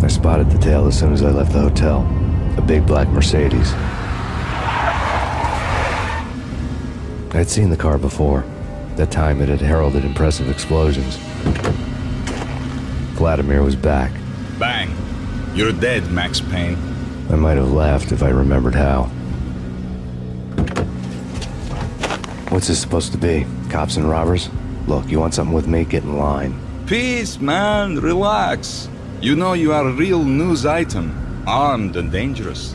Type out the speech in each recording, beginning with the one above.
I spotted the tail as soon as I left the hotel. A big black Mercedes. I'd seen the car before. That time it had heralded impressive explosions. Vladimir was back. Bang. You're dead, Max Payne. I might have laughed if I remembered how. What's this supposed to be? Cops and robbers? Look, you want something with me? Get in line. Peace, man. Relax. You know you are a real news item. Armed and dangerous.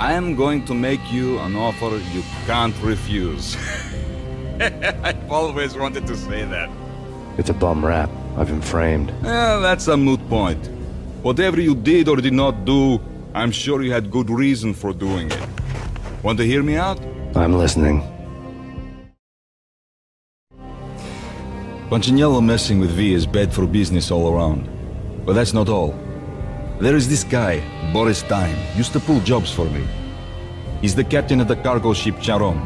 I am going to make you an offer you can't refuse. I've always wanted to say that. It's a bum rap. I've been framed. Eh, that's a moot point. Whatever you did or did not do, I'm sure you had good reason for doing it. Want to hear me out? I'm listening. Punchinello messing with V is bad for business all around. But that's not all. There is this guy, Boris Dime, used to pull jobs for me. He's the captain of the cargo ship Charon.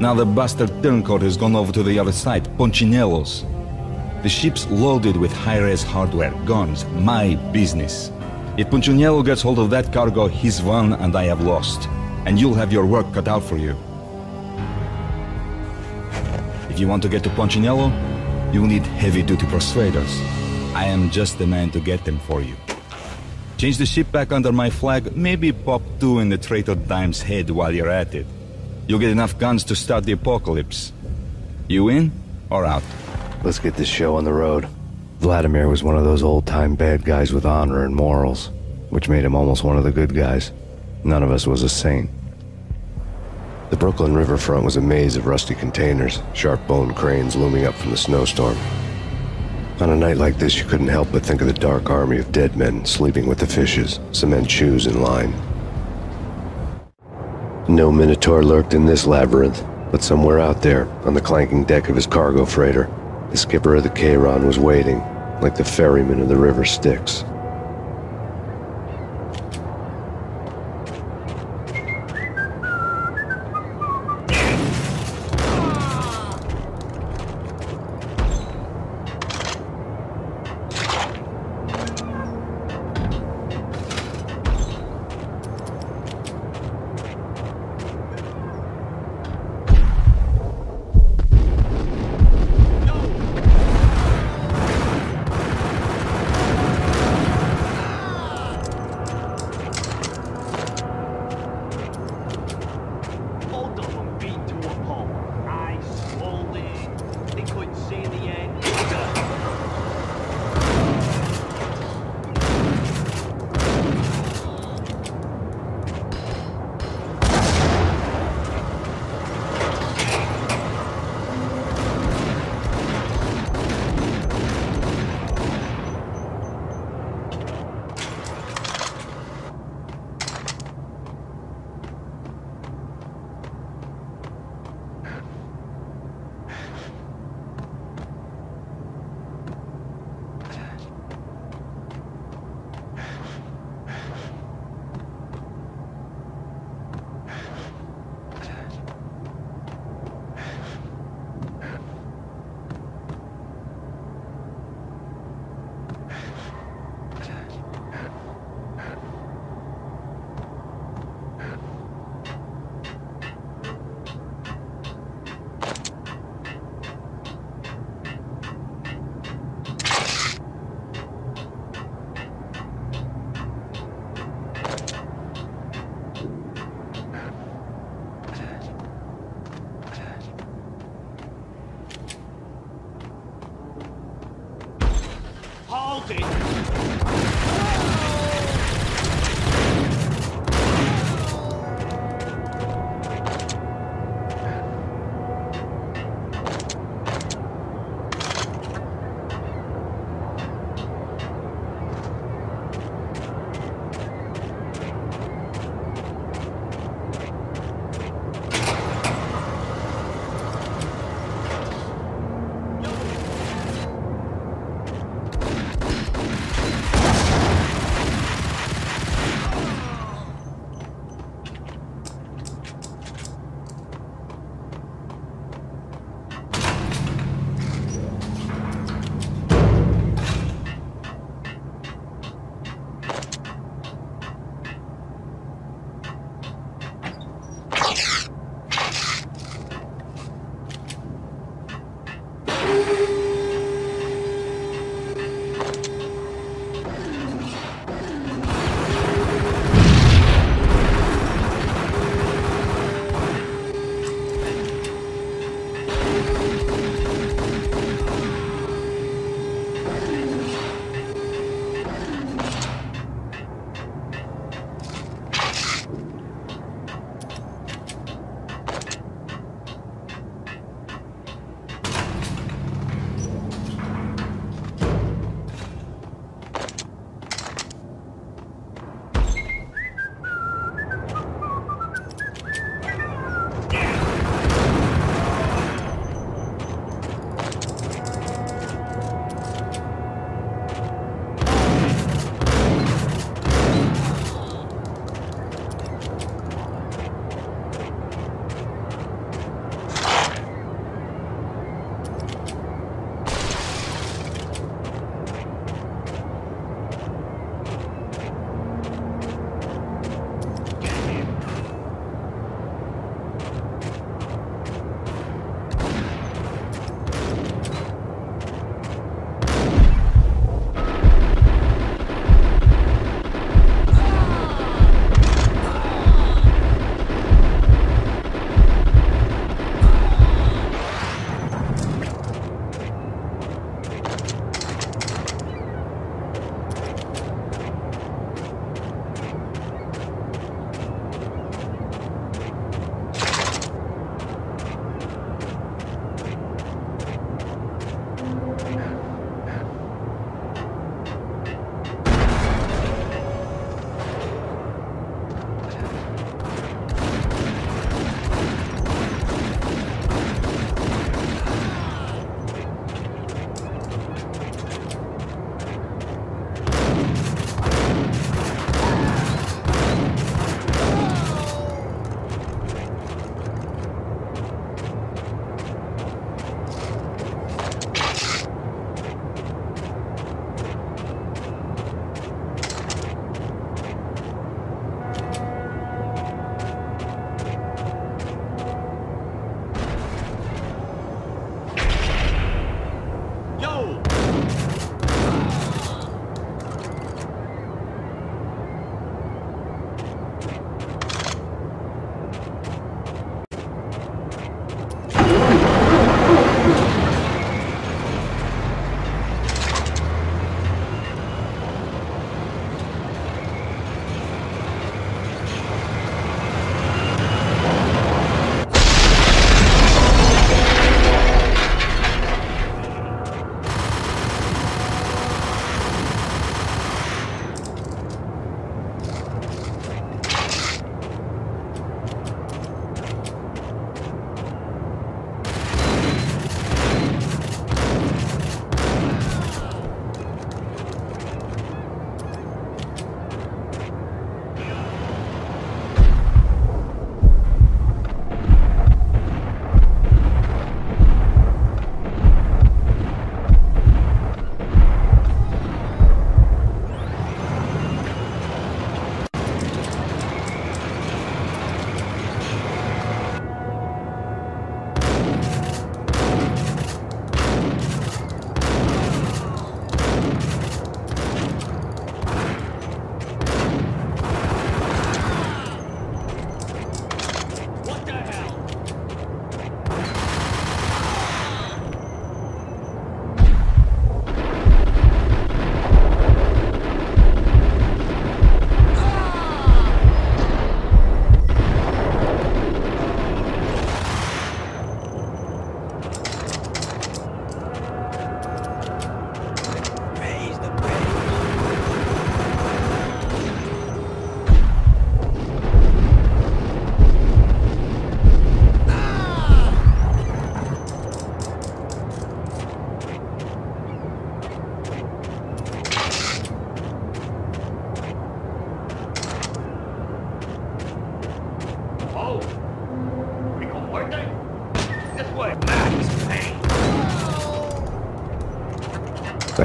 Now the bastard turncoat has gone over to the other side, Punchinello's. The ship's loaded with high-res hardware, guns, my business. If Punchinello gets hold of that cargo, he's won and I have lost. And you'll have your work cut out for you. If you want to get to Punchinello, you'll need heavy-duty persuaders. I am just the man to get them for you. Change the ship back under my flag, maybe pop two in the traitor Dime's head while you're at it. You'll get enough guns to start the apocalypse. You in or out? Let's get this show on the road. Vladimir was one of those old-time bad guys with honor and morals, which made him almost one of the good guys. None of us was a saint. The Brooklyn riverfront was a maze of rusty containers, sharp-boned cranes looming up from the snowstorm. On a night like this, you couldn't help but think of the dark army of dead men sleeping with the fishes, cement shoes in line. No Minotaur lurked in this labyrinth, but somewhere out there, on the clanking deck of his cargo freighter, the skipper of the Charon was waiting, like the ferryman of the River Styx.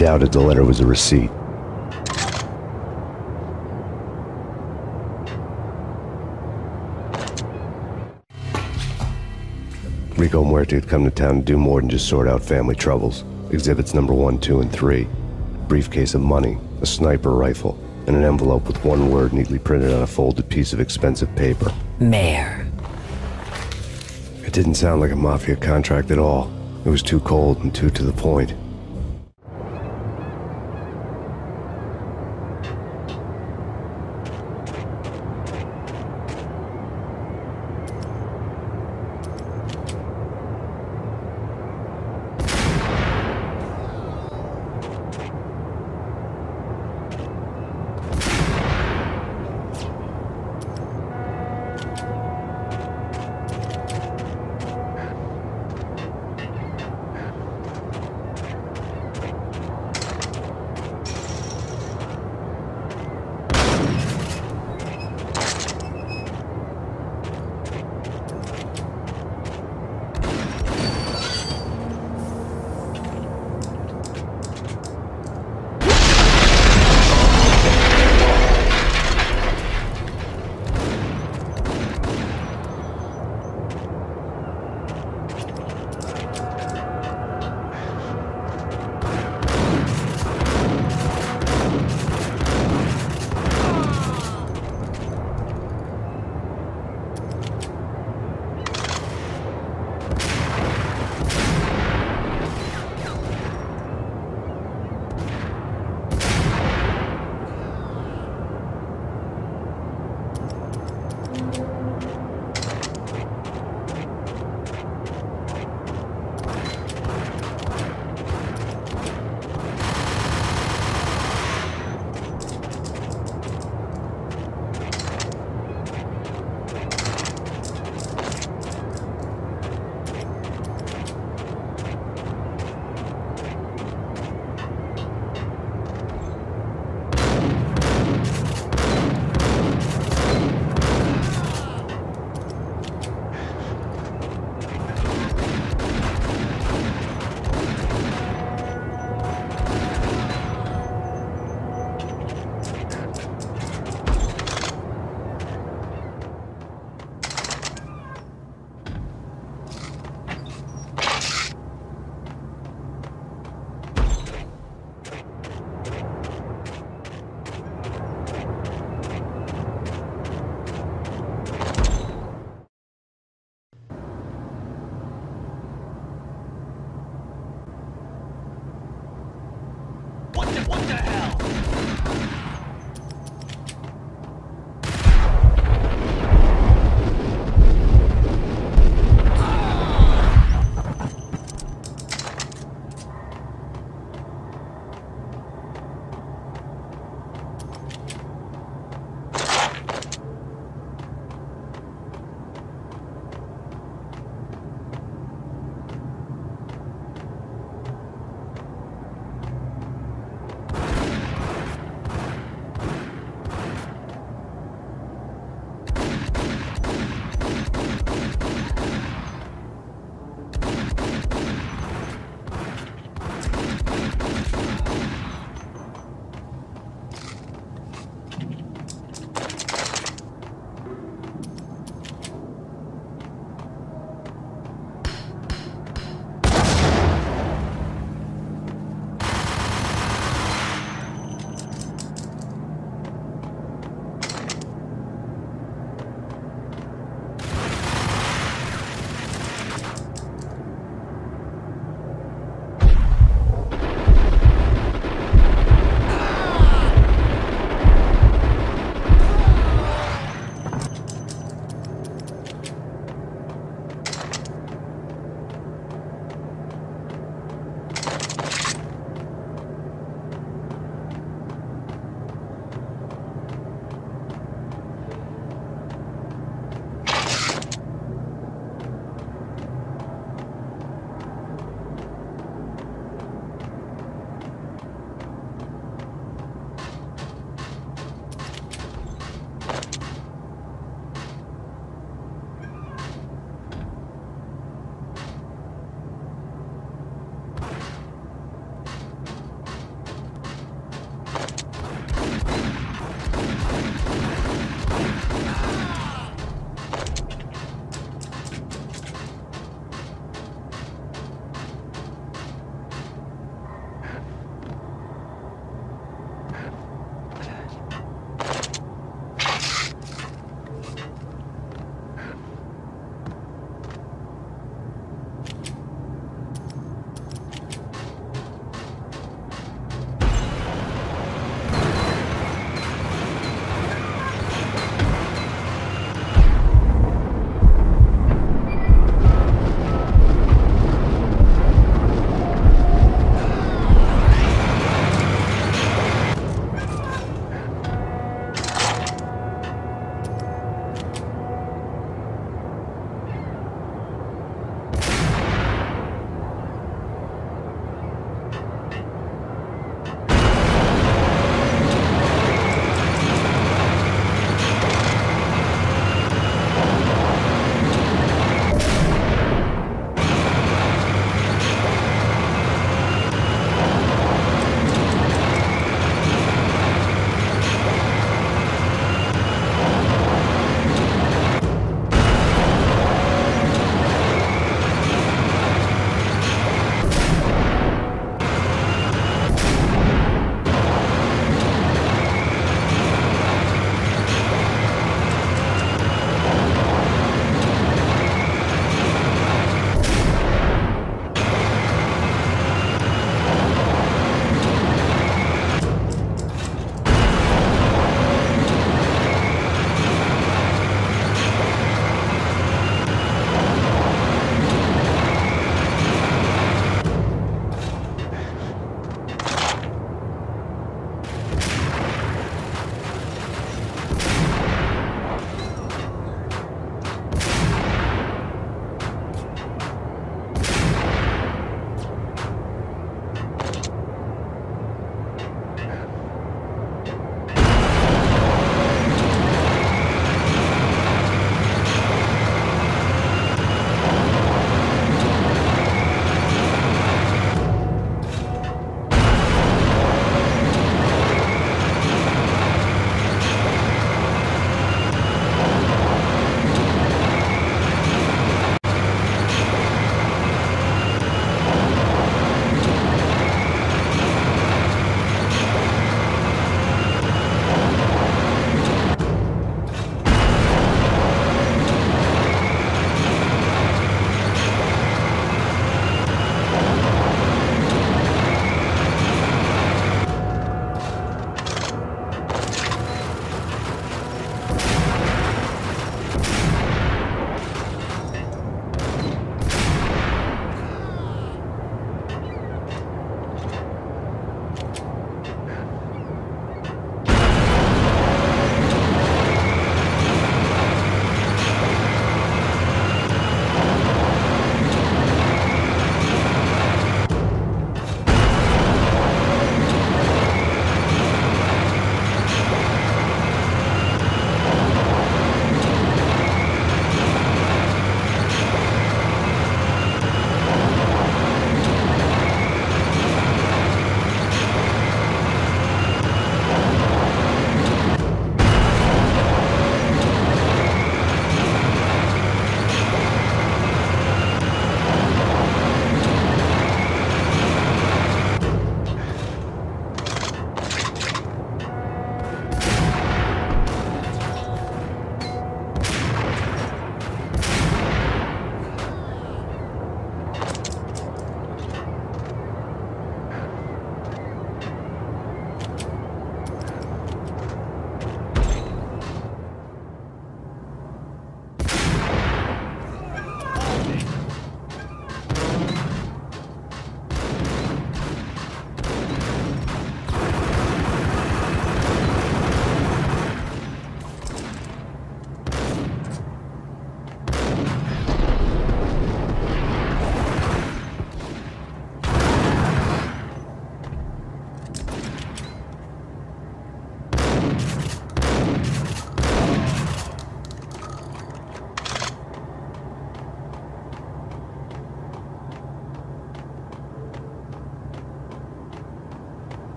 Doubted the letter was a receipt. Rico Muerte had come to town to do more than just sort out family troubles. Exhibits number one, two, and three. Briefcase of money, a sniper rifle, and an envelope with one word neatly printed on a folded piece of expensive paper. Mayor. It didn't sound like a mafia contract at all. It was too cold and too to the point.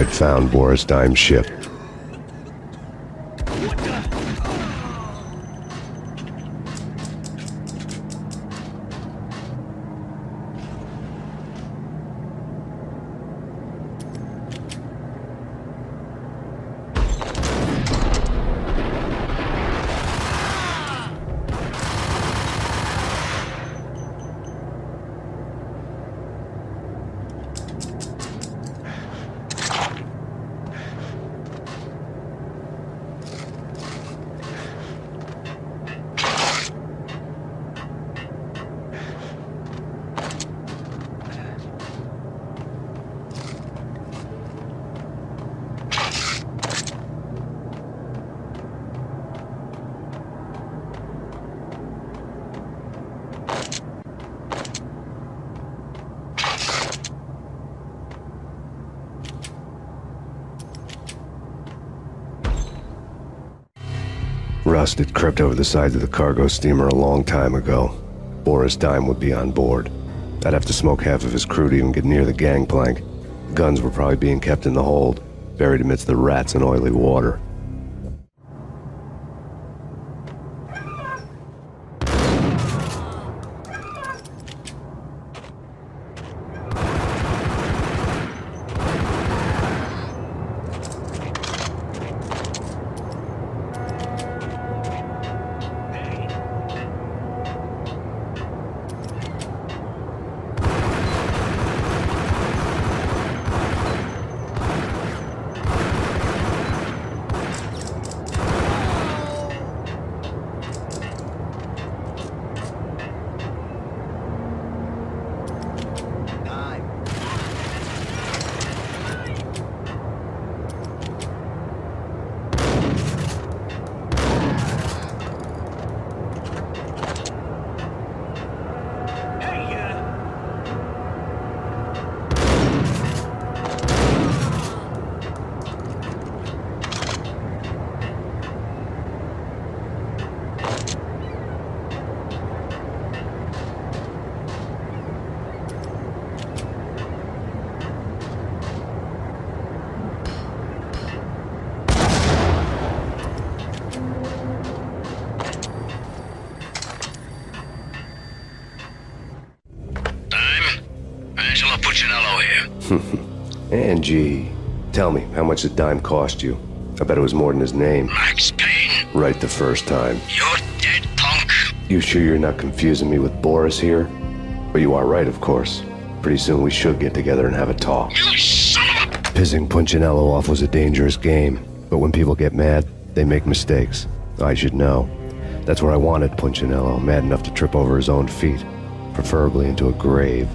Had found Boris Dime's ship. Rust had crept over the sides of the cargo steamer a long time ago. Boris Dime would be on board. I'd have to smoke half of his crew to even get near the gangplank. Guns were probably being kept in the hold, buried amidst the rats and oily water. Angie, tell me, how much did Dime cost you? I bet it was more than his name. Max Payne, Right the first time. you're dead, punk. You sure you're not confusing me with Boris here? But you are right, of course. Pretty soon we should get together and have a talk. You son of a... Pissing Punchinello off was a dangerous game, but when people get mad, they make mistakes. I should know. That's where I wanted Punchinello, mad enough to trip over his own feet, preferably into a grave.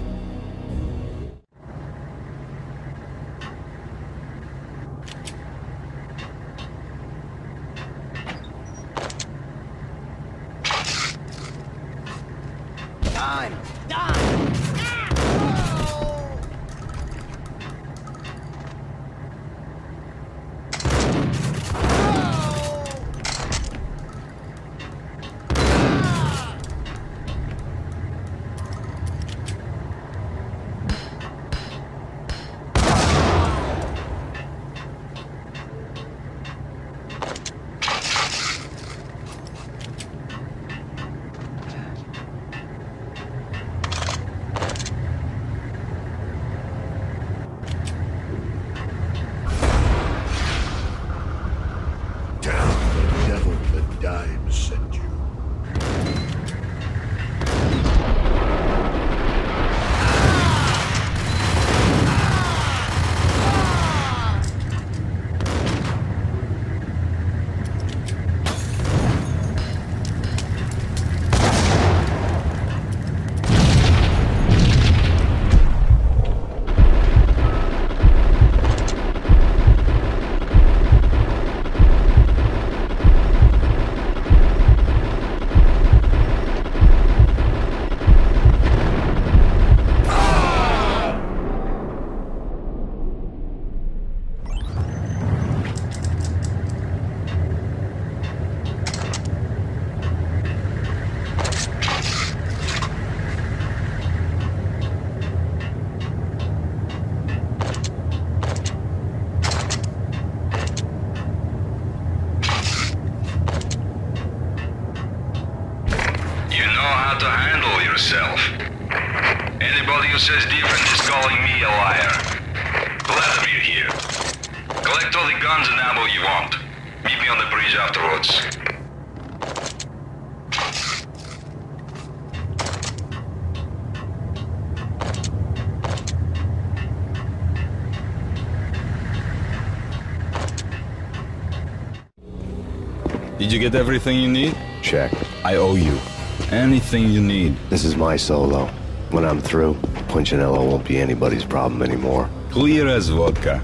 Solo. When I'm through, Punchinello won't be anybody's problem anymore. Clear as vodka.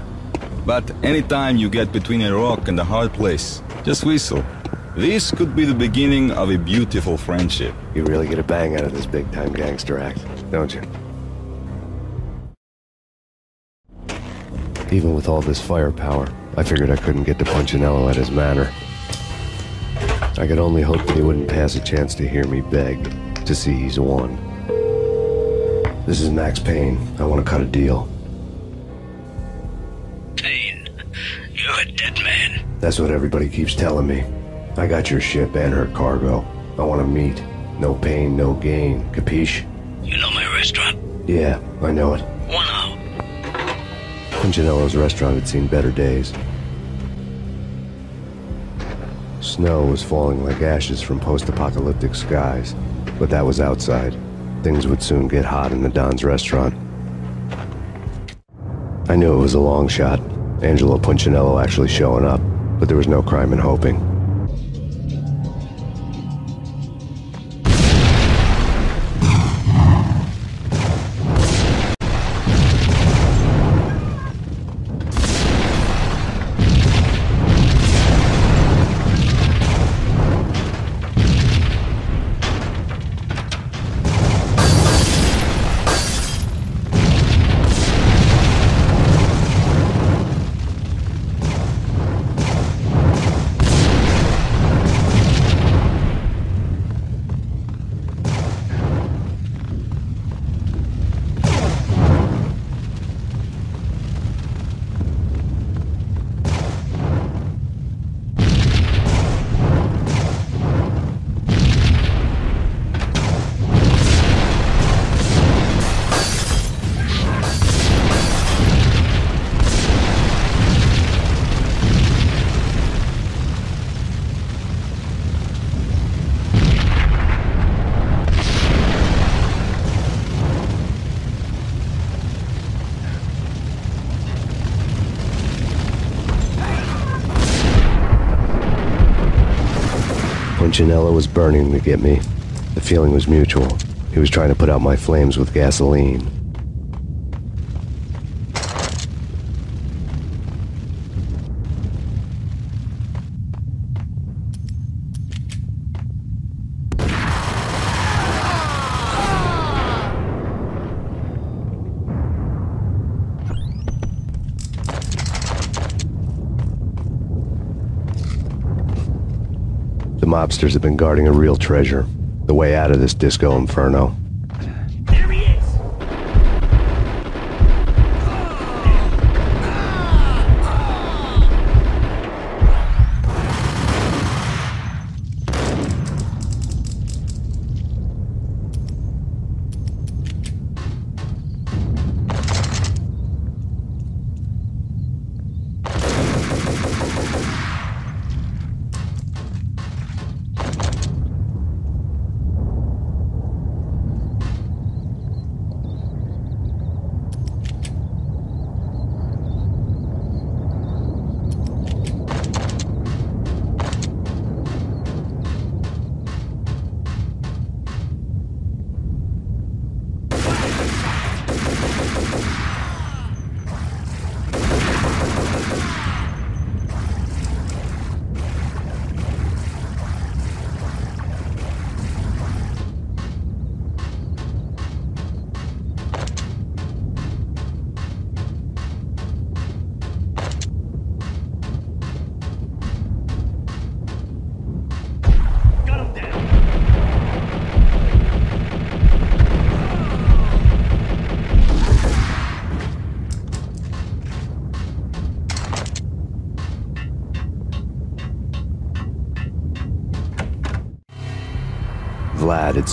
But anytime you get between a rock and a hard place, just whistle. This could be the beginning of a beautiful friendship. You really get a bang out of this big-time gangster act, don't you? Even with all this firepower, I figured I couldn't get to Punchinello at his manor. I could only hope that he wouldn't pass a chance to hear me beg to see he's won. This is Max Payne. I want to cut a deal. Payne, you're a dead man. That's what everybody keeps telling me. I got your ship and her cargo. I want to meet. No pain, no gain. Capiche? You know my restaurant? Yeah, I know it. One out. Punchinello's restaurant had seen better days. Snow was falling like ashes from post-apocalyptic skies, but that was outside. Things would soon get hot in the Don's restaurant. I knew it was a long shot, Angelo Punchinello actually showing up, but there was no crime in hoping. Punchinello was burning to get me. The feeling was mutual. He was trying to put out my flames with gasoline. Mobsters have been guarding a real treasure. The way out of this disco inferno.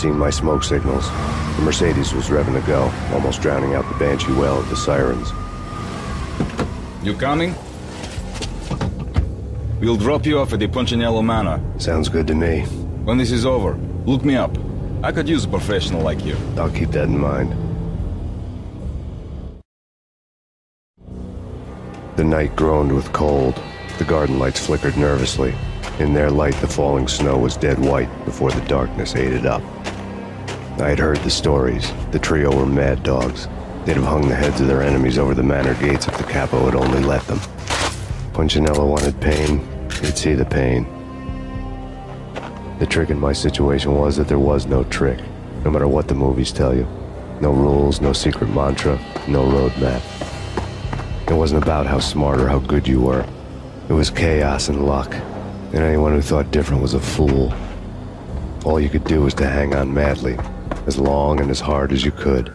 Seen my smoke signals. The Mercedes was revving to go, almost drowning out the banshee wail of the sirens. You coming? We'll drop you off at the Punchinello Manor. Sounds good to me. When this is over, look me up. I could use a professional like you. I'll keep that in mind. The night groaned with cold. The garden lights flickered nervously. In their light, the falling snow was dead white before the darkness ate it up. I had heard the stories. The trio were mad dogs. They'd have hung the heads of their enemies over the manor gates if the capo had only let them. Punchinello wanted pain. He'd see the pain. The trick in my situation was that there was no trick, no matter what the movies tell you. No rules, no secret mantra, no roadmap. It wasn't about how smart or how good you were. It was chaos and luck, and anyone who thought different was a fool. All you could do was to hang on madly, as long and as hard as you could.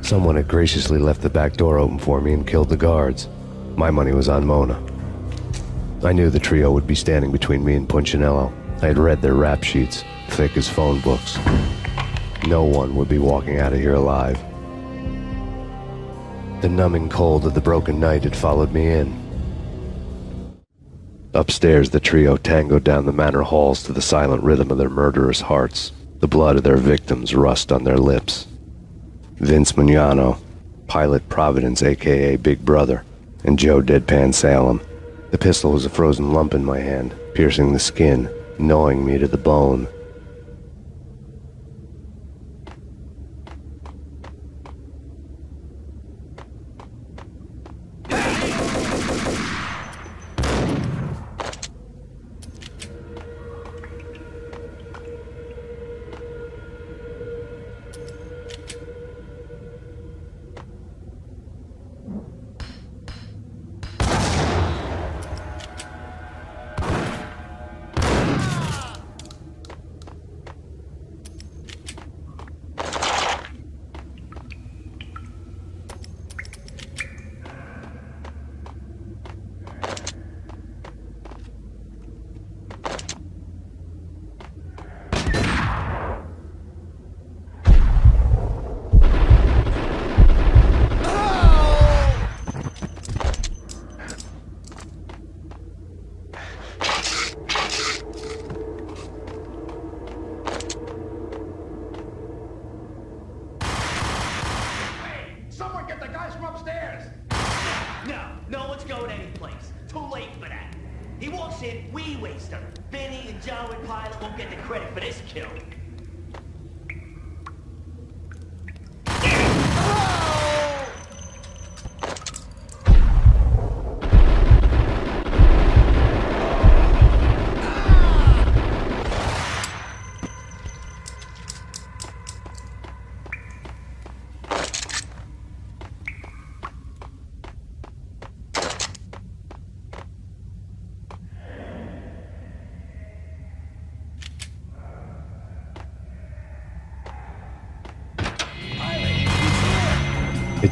Someone had graciously left the back door open for me and killed the guards. My money was on Mona. I knew the trio would be standing between me and Punchinello. I had read their rap sheets, thick as phone books. No one would be walking out of here alive. The numbing cold of the broken night had followed me in. Upstairs, the trio tangoed down the manor halls to the silent rhythm of their murderous hearts, the blood of their victims rust on their lips. Vince Mugnano, Pilot Providence, aka Big Brother, and Joe Deadpan Salem. The pistol was a frozen lump in my hand, piercing the skin, gnawing me to the bone.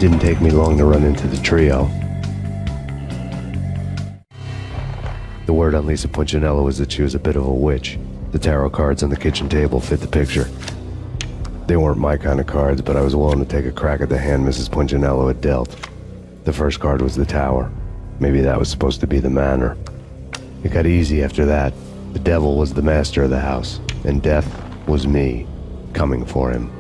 Didn't take me long to run into the trio. The word on Lisa Punchinello was that she was a bit of a witch. The tarot cards on the kitchen table fit the picture. They weren't my kind of cards, but I was willing to take a crack at the hand Mrs. Punchinello had dealt. The first card was the tower. Maybe that was supposed to be the manor. It got easy after that. The devil was the master of the house, and death was me, coming for him.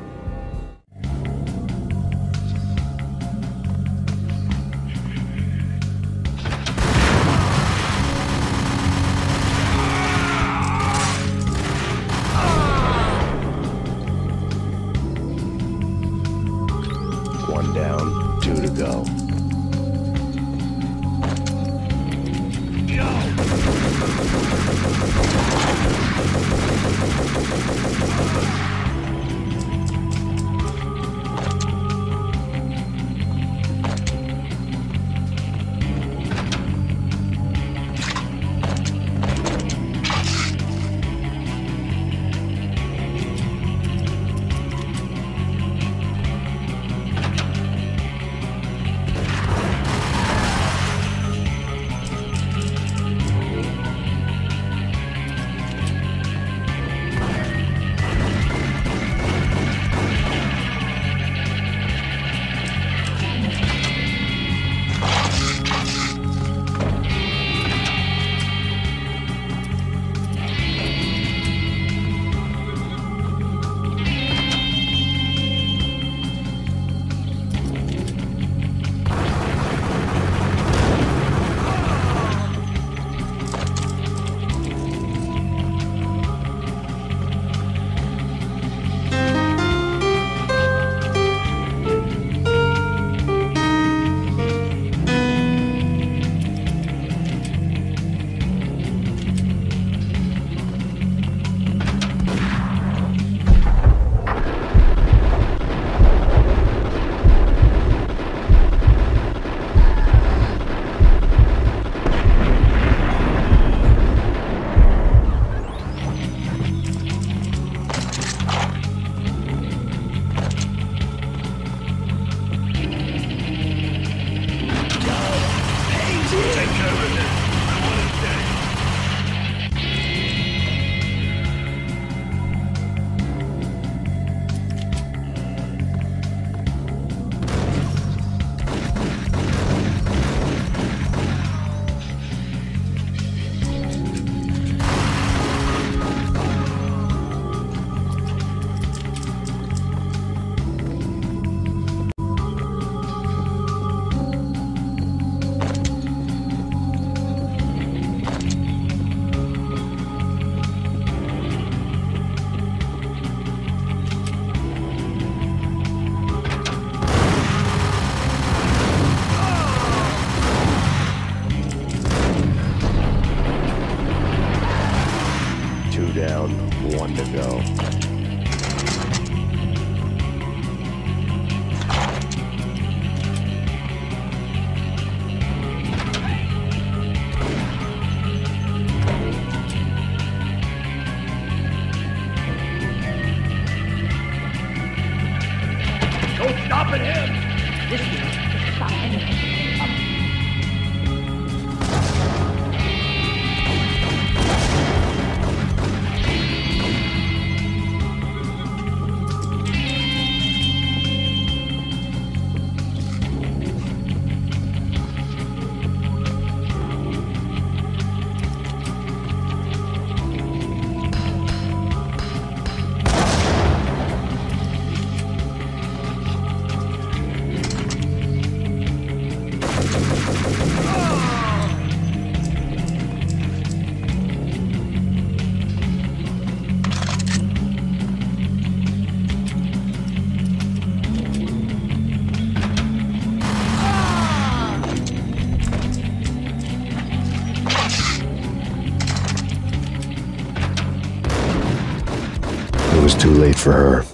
Late for her.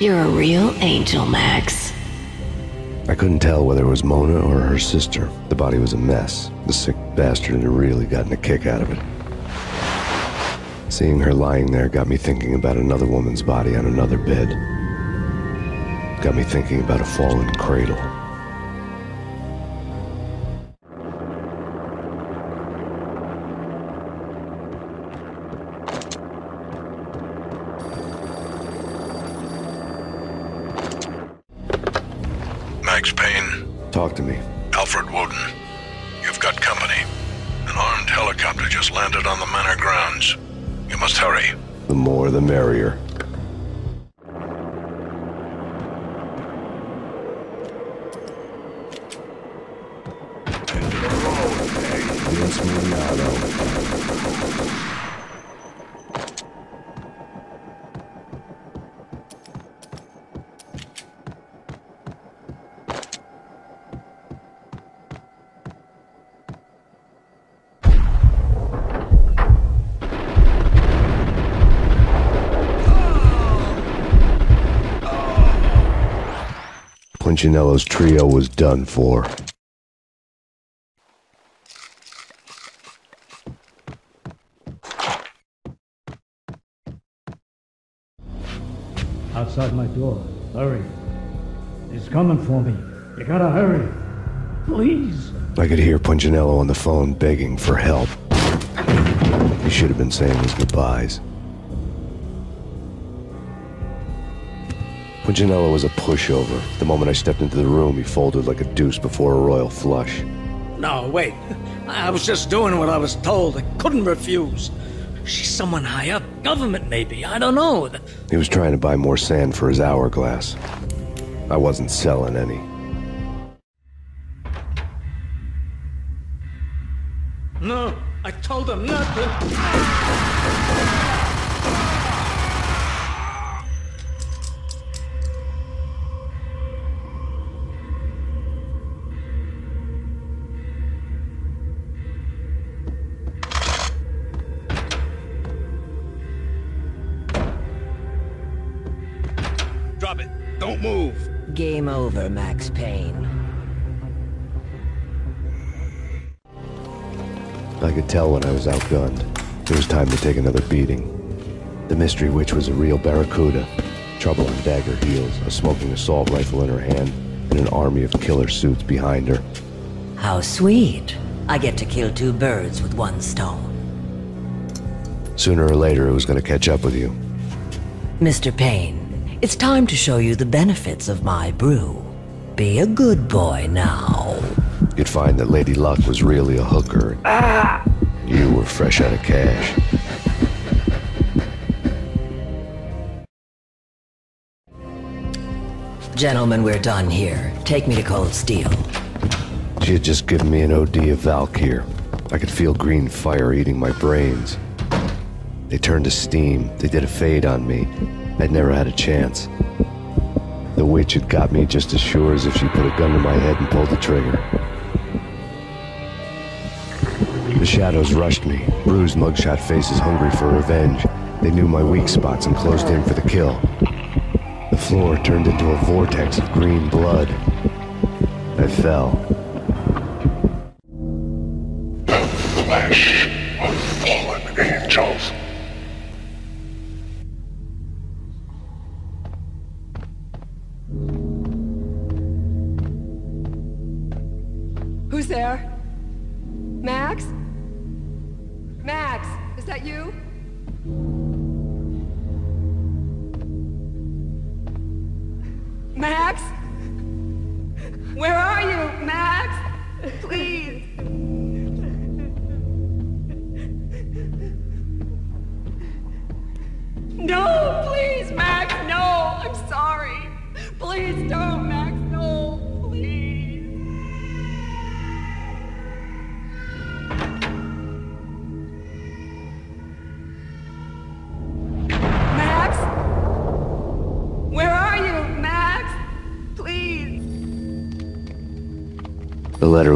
You're a real angel, Max. I couldn't tell whether it was Mona or her sister. The body was a mess. The sick bastard had really gotten a kick out of it. Seeing her lying there got me thinking about another woman's body on another bed. Got me thinking about a fallen cradle. Punchinello's trio was done for. Outside my door. Hurry. He's coming for me. You gotta hurry. Please. I could hear Punchinello on the phone begging for help. He should have been saying his goodbyes. Punchinello was a pushover. The moment I stepped into the room, he folded like a deuce before a royal flush. No, wait. I was just doing what I was told. I couldn't refuse. She's someone high up. Government, maybe. I don't know. He was trying to buy more sand for his hourglass. I wasn't selling any. No, I told him not to. Max Payne. I could tell when I was outgunned. It was time to take another beating. The mystery witch was a real barracuda. Trouble on dagger heels, a smoking assault rifle in her hand, and an army of killer suits behind her. How sweet. I get to kill two birds with one stone. Sooner or later, it was going to catch up with you. Mr. Payne, it's time to show you the benefits of my brew. Be a good boy now. You'd find that Lady Luck was really a hooker. Ah! You were fresh out of cash. Gentlemen, we're done here. Take me to Cold Steel. She had just given me an OD of Valkyr. I could feel green fire eating my brains. They turned to steam. They did a fade on me. I'd never had a chance. The witch had got me just as sure as if she put a gun to my head and pulled the trigger. The shadows rushed me, bruised mugshot faces hungry for revenge. They knew my weak spots and closed in for the kill. The floor turned into a vortex of green blood. I fell,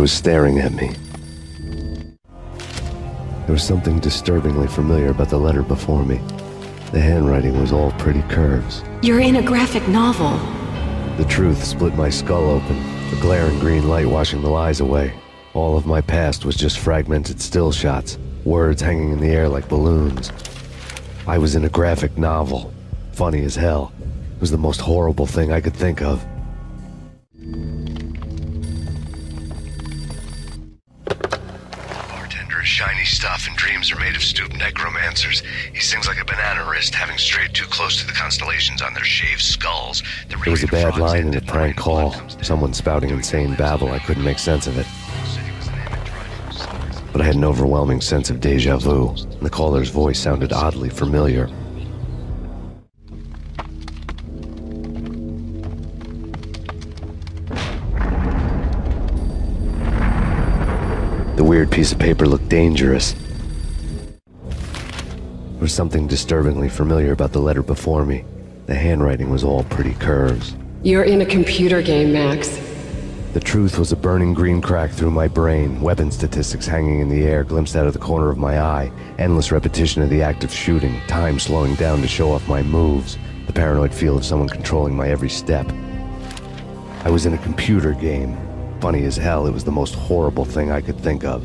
was staring at me. There was something disturbingly familiar about the letter before me. The handwriting was all pretty curves. You're in a graphic novel. The truth split my skull open, a glaring green light washing the lies away. All of my past was just fragmented still shots, words hanging in the air like balloons. I was in a graphic novel. Funny as hell. It was the most horrible thing I could think of. Dreams are made of stooped necromancers. He sings like a banana wrist, having strayed too close to the constellations on their shaved skulls. The There was a bad line in a prank call. Someone spouting insane babble. I couldn't make sense of it. But I had an overwhelming sense of deja vu. The caller's voice sounded oddly familiar. The weird piece of paper looked dangerous. There was something disturbingly familiar about the letter before me. The handwriting was all pretty curves. You're in a computer game, Max. The truth was a burning green crack through my brain, weapon statistics hanging in the air, glimpsed out of the corner of my eye, endless repetition of the act of shooting, time slowing down to show off my moves, the paranoid feel of someone controlling my every step. I was in a computer game. Funny as hell, it was the most horrible thing I could think of.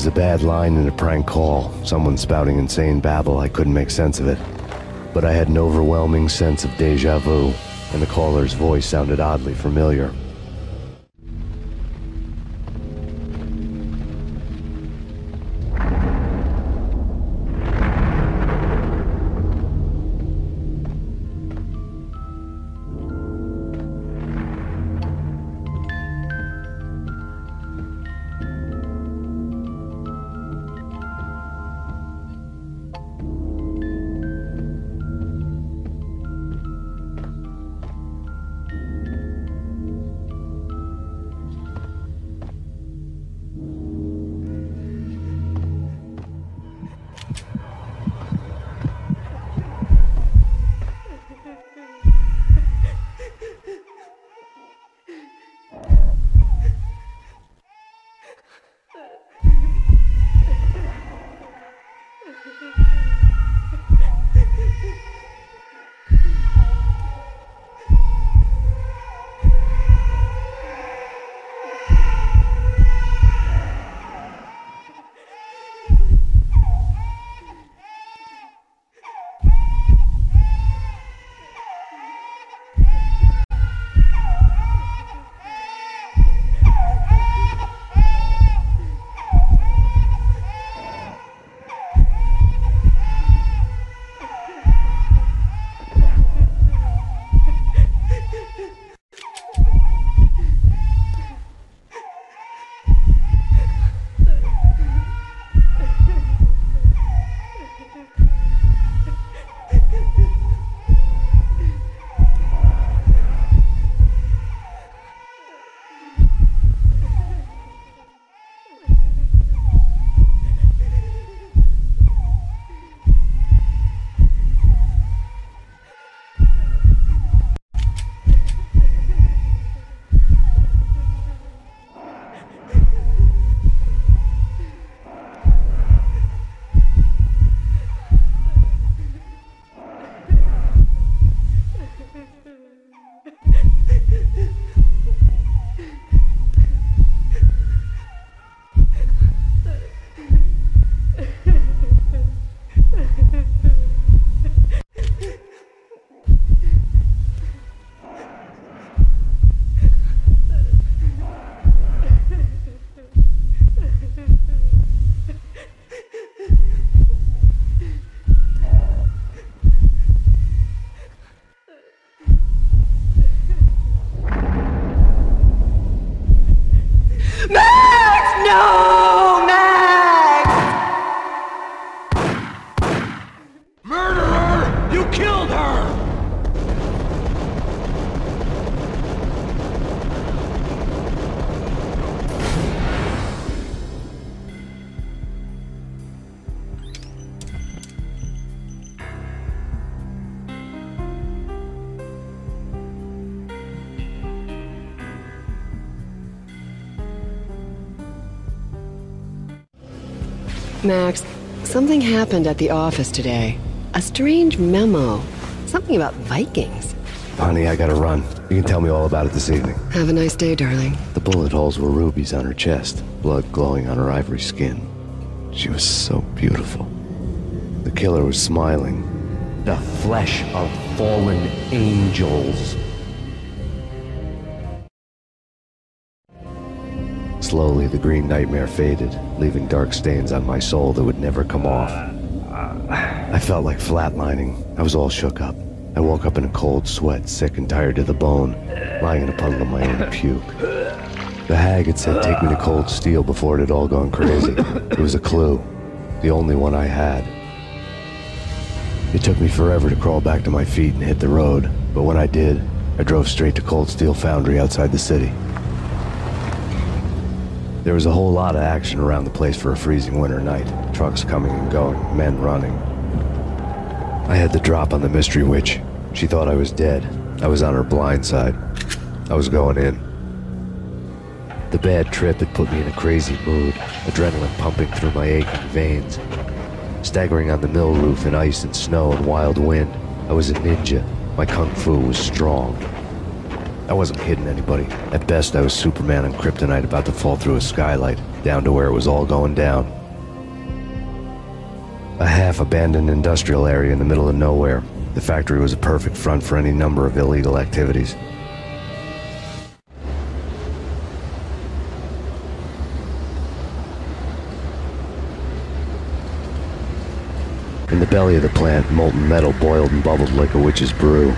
Was a bad line in a prank call, someone spouting insane babble. I couldn't make sense of it. But I had an overwhelming sense of deja vu, and the caller's voice sounded oddly familiar. Max, something happened at the office today. A strange memo. Something about Vikings. Honey, I gotta run. You can tell me all about it this evening. Have a nice day, darling. The bullet holes were rubies on her chest, blood glowing on her ivory skin. She was so beautiful. The killer was smiling. The flesh of fallen angels. Slowly, the green nightmare faded, leaving dark stains on my soul that would never come off. I felt like flatlining. I was all shook up. I woke up in a cold sweat, sick and tired to the bone, lying in a puddle of my own puke. The hag had said take me to Cold Steel before it had all gone crazy. It was a clue, the only one I had. It took me forever to crawl back to my feet and hit the road, but when I did, I drove straight to Cold Steel Foundry outside the city. There was a whole lot of action around the place for a freezing winter night. Trucks coming and going, men running. I had the drop on the mystery witch. She thought I was dead. I was on her blind side. I was going in. The bad trip had put me in a crazy mood, adrenaline pumping through my aching veins. Staggering on the mill roof in ice and snow and wild wind, I was a ninja. My kung fu was strong. I wasn't hitting anybody. At best, I was Superman on Kryptonite about to fall through a skylight, down to where it was all going down. A half abandoned industrial area in the middle of nowhere. The factory was a perfect front for any number of illegal activities. In the belly of the plant, molten metal boiled and bubbled like a witch's brew.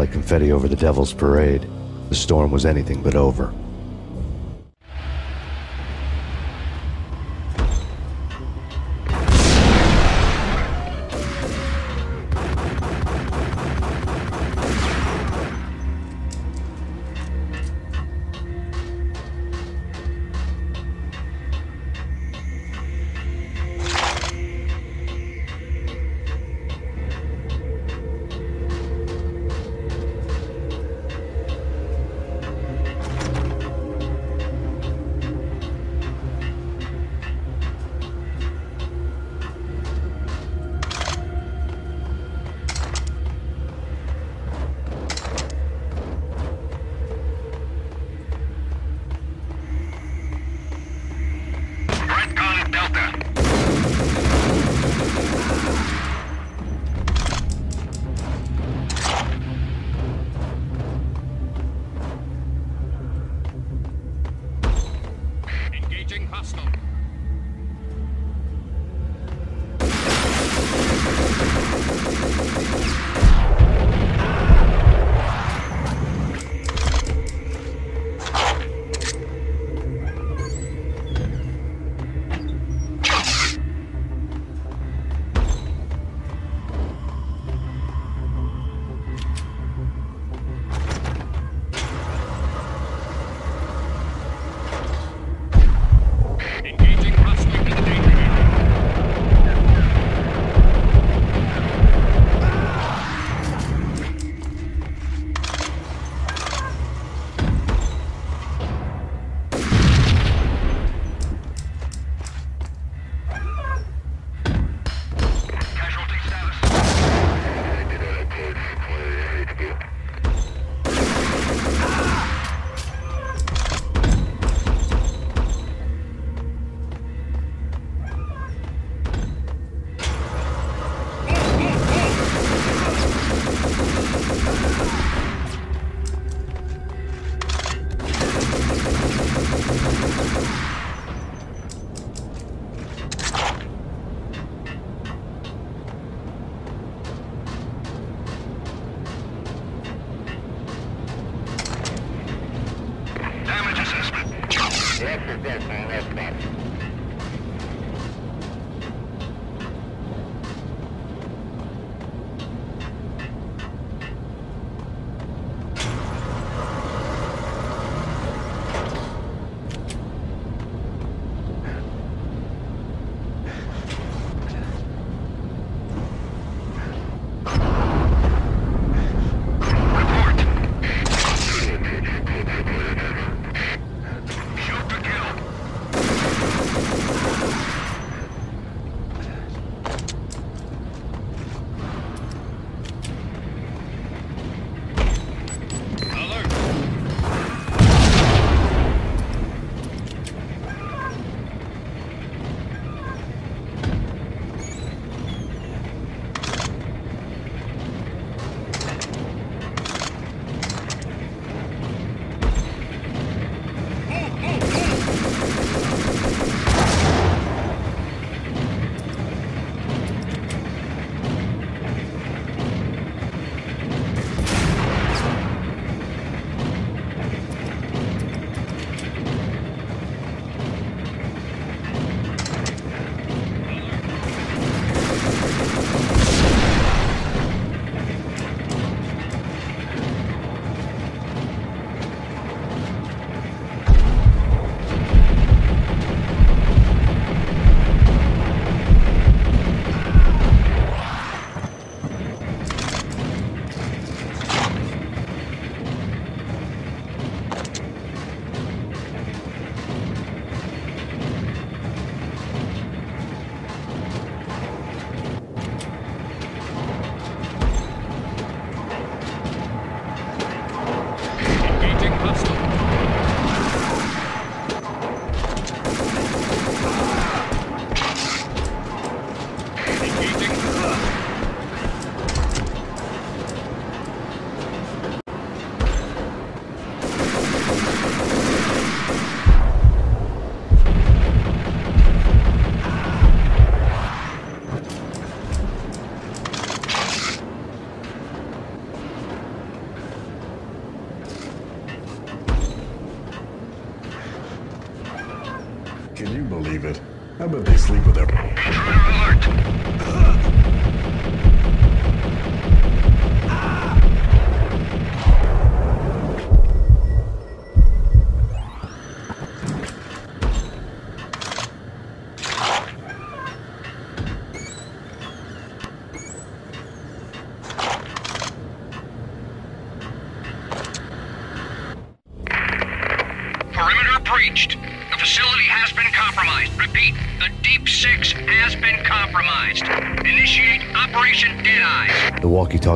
Like confetti over the Devil's Parade. The storm was anything but over.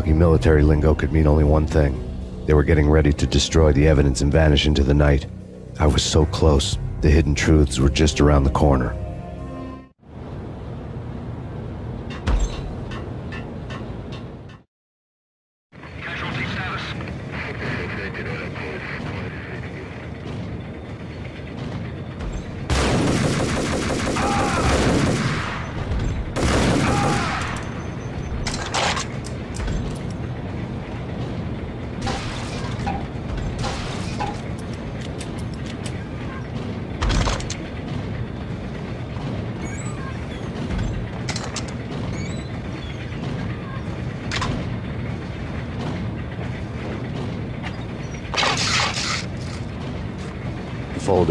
Deadeyes. Military lingo could mean only one thing. They were getting ready to destroy the evidence and vanish into the night. I was so close. The hidden truths were just around the corner.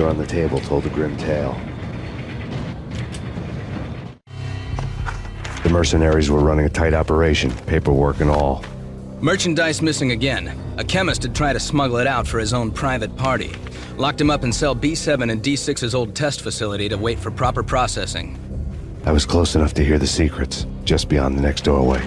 On the table told a grim tale. The mercenaries were running a tight operation, paperwork and all. Merchandise missing again. A chemist had tried to smuggle it out for his own private party. Locked him up in cell B7 and D6's old test facility to wait for proper processing. I was close enough to hear the secrets, just beyond the next doorway.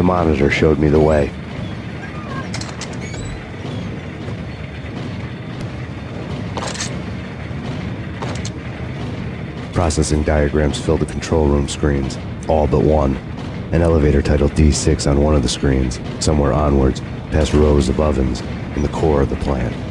The monitor showed me the way. Processing diagrams filled the control room screens, all but one. An elevator titled D6 on one of the screens, somewhere onwards, past rows of ovens, in the core of the plant.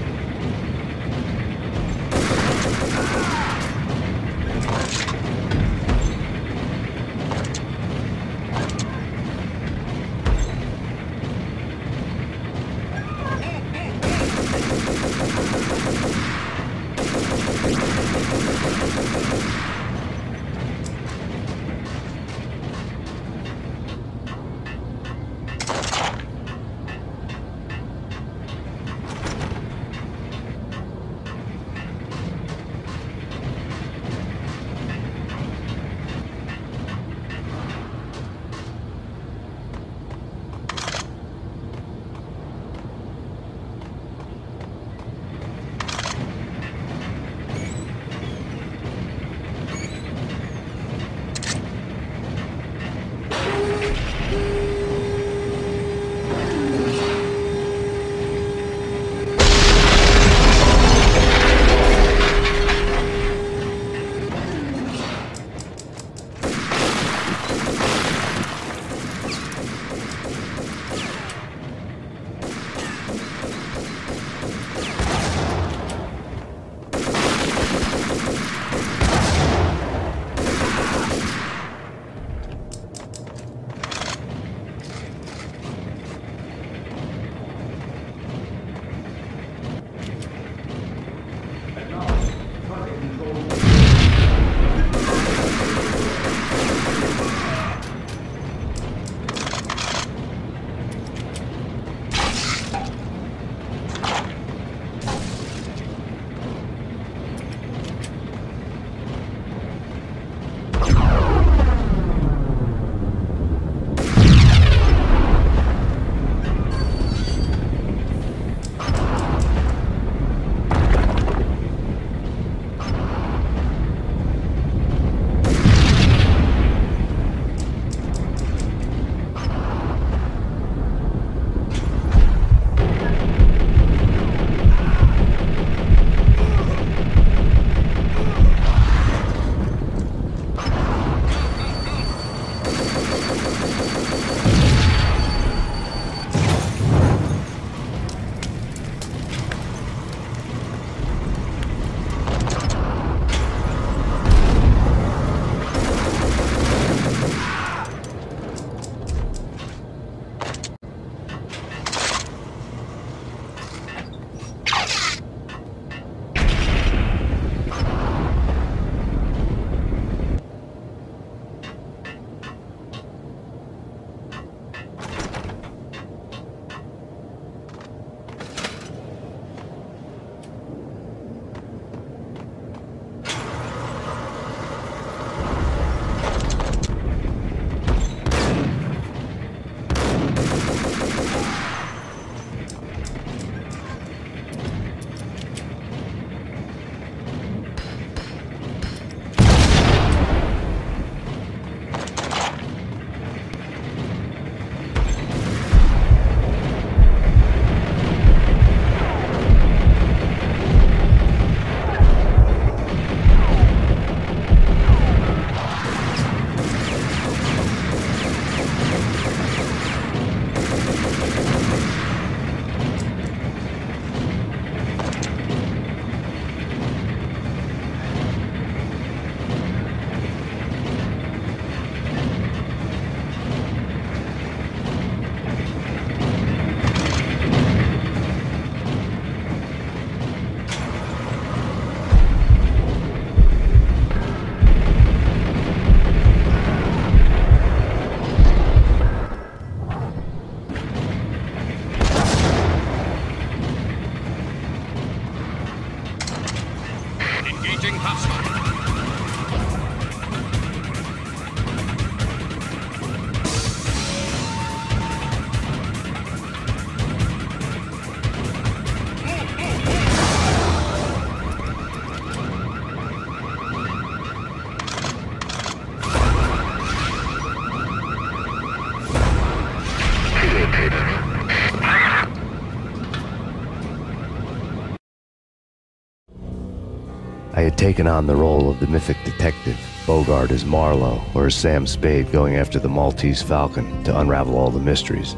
Taken on the role of the mythic detective, Bogart as Marlowe, or as Sam Spade going after the Maltese Falcon to unravel all the mysteries.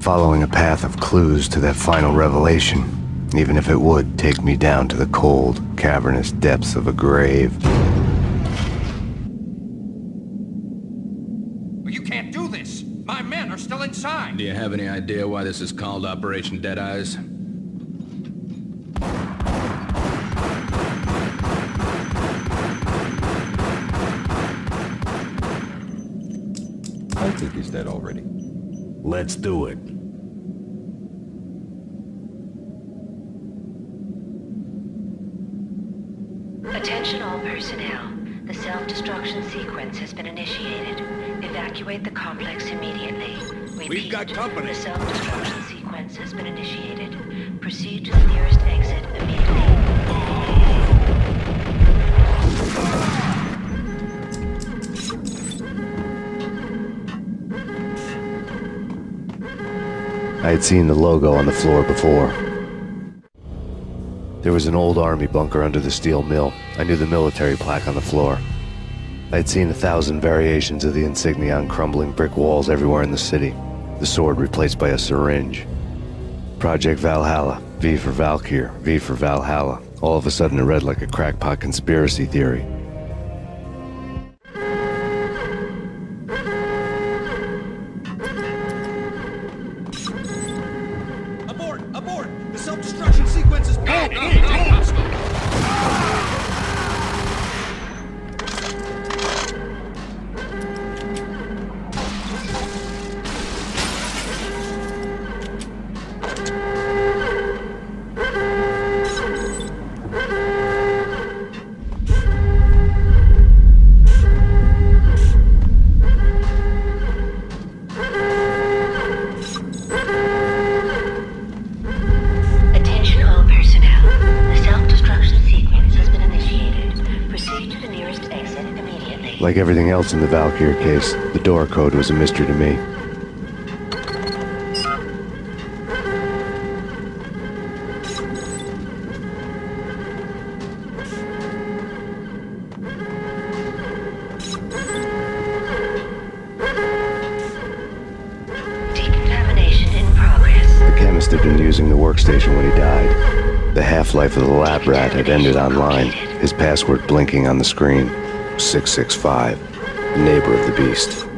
Following a path of clues to that final revelation, even if it would take me down to the cold, cavernous depths of a grave. You can't do this. My men are still inside. Do you have any idea why this is called Operation Dead Eyes? I think he's dead already. Let's do it. Attention all personnel. The self-destruction sequence has been initiated. Evacuate the complex immediately. Repeat, We've got company. The self-destruction sequence has been initiated. Proceed to the I had seen the logo on the floor before. There was an old army bunker under the steel mill. I knew the military plaque on the floor. I had seen a thousand variations of the insignia on crumbling brick walls everywhere in the city. The sword replaced by a syringe. Project Valhalla, V for Valkyr, V for Valhalla. All of a sudden it read like a crackpot conspiracy theory. In the Valkyr case, the door code was a mystery to me. Decontamination in progress. The chemist had been using the workstation when he died. The half-life of the lab rat had ended online, his password blinking on the screen. 665, neighbor of the beast.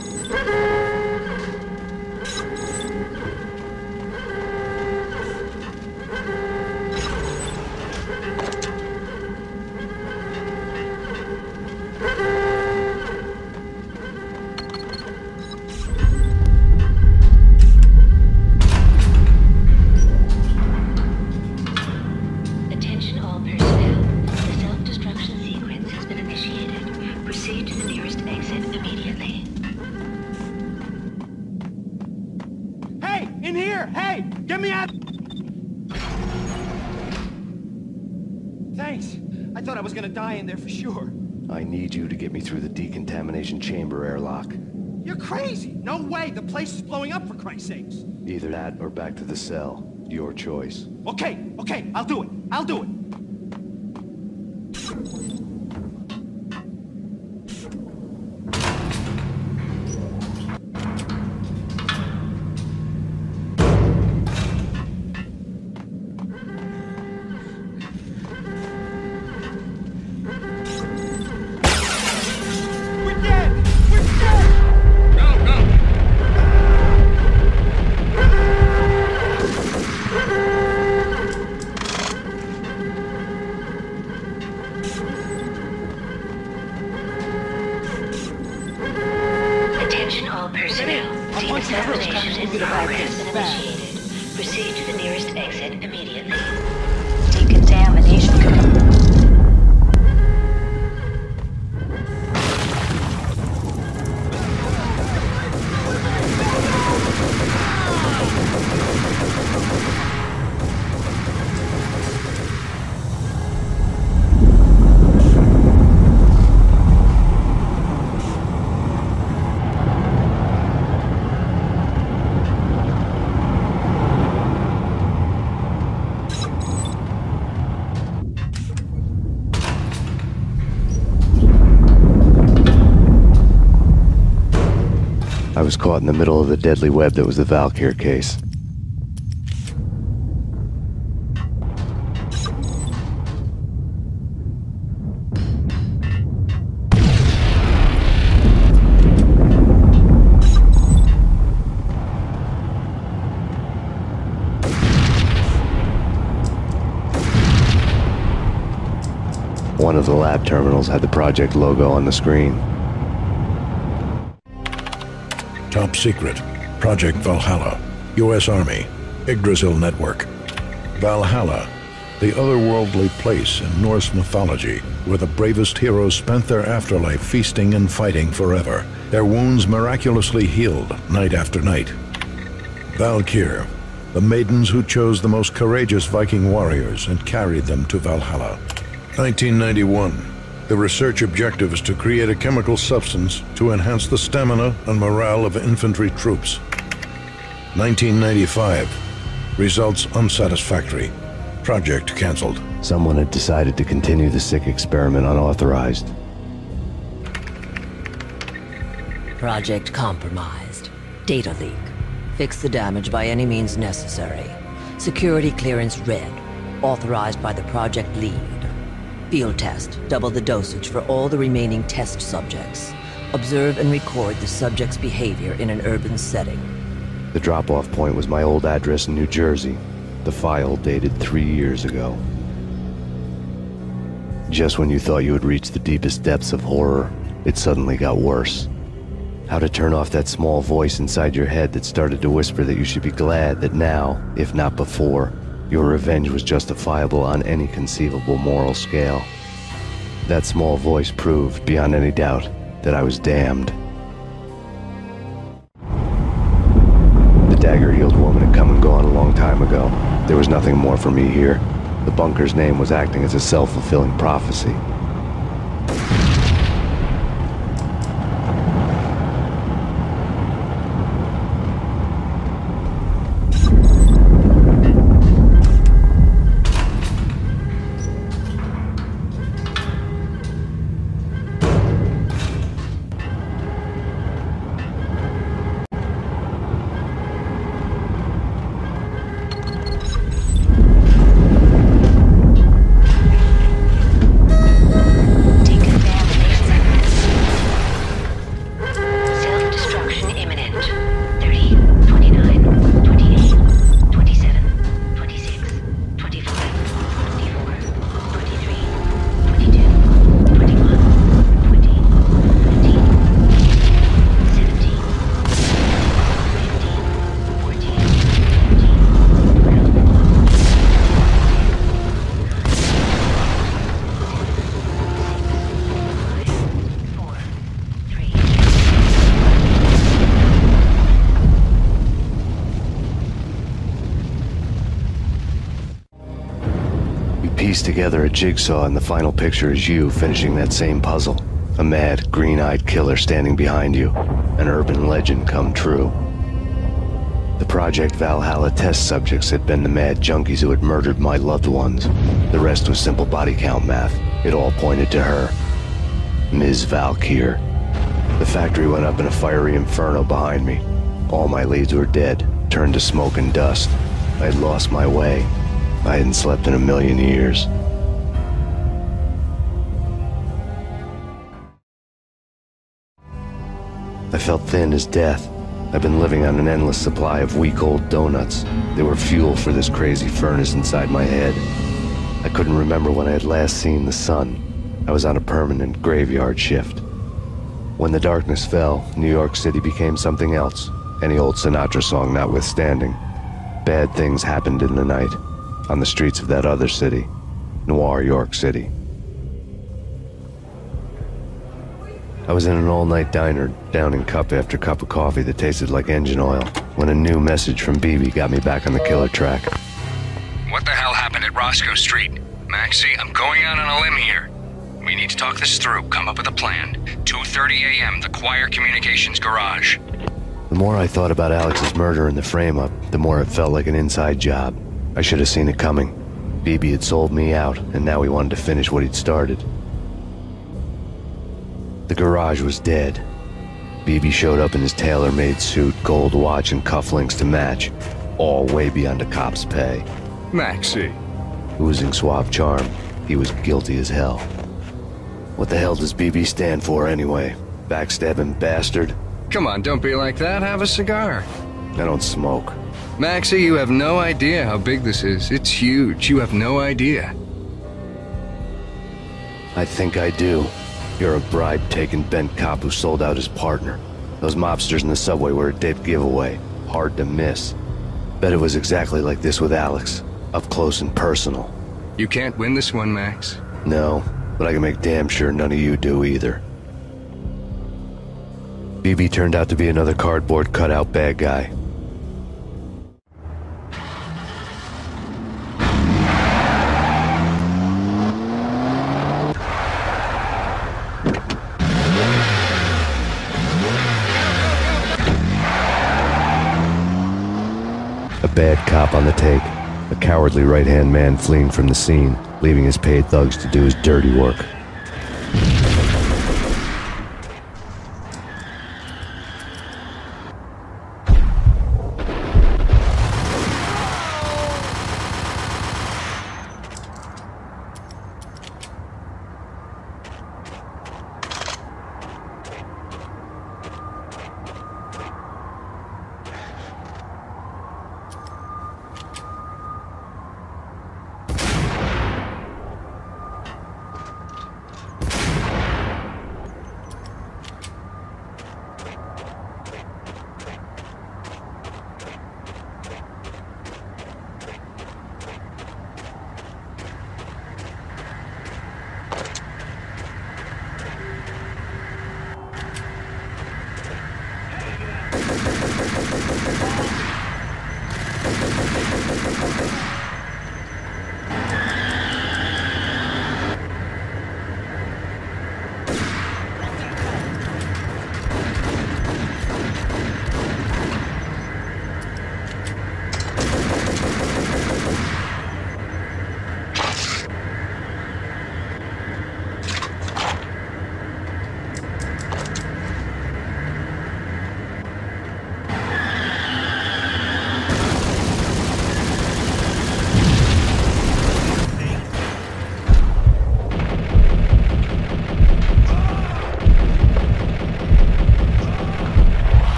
Place is blowing up for Christ's sakes! Either that or back to the cell. Your choice. Okay, okay, I'll do it. I'll do it. Was caught in the middle of the deadly web that was the Valkyr case. One of the lab terminals had the project logo on the screen. Top secret. Project Valhalla. U.S. Army. Yggdrasil Network. Valhalla. The otherworldly place in Norse mythology where the bravest heroes spent their afterlife feasting and fighting forever, their wounds miraculously healed night after night. Valkyr. The maidens who chose the most courageous Viking warriors and carried them to Valhalla. 1991. The research objective is to create a chemical substance to enhance the stamina and morale of infantry troops. 1995. Results unsatisfactory. Project cancelled. Someone had decided to continue the sick experiment unauthorized. Project compromised. Data leak. Fix the damage by any means necessary. Security clearance red. Authorized by the project lead. Field test. Double the dosage for all the remaining test subjects. Observe and record the subject's behavior in an urban setting. The drop-off point was my old address in New Jersey. The file dated three years ago. Just when you thought you had reached the deepest depths of horror, it suddenly got worse. How to turn off that small voice inside your head that started to whisper that you should be glad that now, if not before, your revenge was justifiable on any conceivable moral scale. That small voice proved, beyond any doubt, that I was damned. The dagger-heeled woman had come and gone a long time ago. There was nothing more for me here. The bunker's name was acting as a self-fulfilling prophecy. Together a jigsaw, and the final picture is you finishing that same puzzle. A mad, green-eyed killer standing behind you. An urban legend come true. The Project Valhalla test subjects had been the mad junkies who had murdered my loved ones. The rest was simple body count math. It all pointed to her. Ms. Valkyr. The factory went up in a fiery inferno behind me. All my leads were dead, turned to smoke and dust. I had lost my way. I hadn't slept in a million years. I felt thin as death. I've been living on an endless supply of week-old donuts. They were fuel for this crazy furnace inside my head. I couldn't remember when I had last seen the sun. I was on a permanent graveyard shift. When the darkness fell, New York City became something else, any old Sinatra song notwithstanding. Bad things happened in the night, on the streets of that other city, Noir York City. I was in an all-night diner, downing cup after cup of coffee that tasted like engine oil, when a new message from BB got me back on the killer track. What the hell happened at Roscoe Street? Maxie, I'm going out on a limb here. We need to talk this through, come up with a plan. 2.30 a.m., the Choir Communications Garage. The more I thought about Alex's murder and the frame-up, the more it felt like an inside job. I should have seen it coming. BB had sold me out, and now he wanted to finish what he'd started. The garage was dead. BB showed up in his tailor-made suit, gold watch, and cufflinks to match, all way beyond a cop's pay. Maxie. Oozing suave charm, he was guilty as hell. What the hell does BB stand for anyway? Backstabbing bastard? Come on, don't be like that. Have a cigar. I don't smoke. Maxie, you have no idea how big this is. It's huge. You have no idea. I think I do. You're a bribe-taking bent cop who sold out his partner. Those mobsters in the subway were a dead giveaway. Hard to miss. Bet it was exactly like this with Alex. Up close and personal. You can't win this one, Max. No, but I can make damn sure none of you do either. BB turned out to be another cardboard cutout bad guy. Bad cop on the take, a cowardly right-hand man fleeing from the scene, leaving his paid thugs to do his dirty work.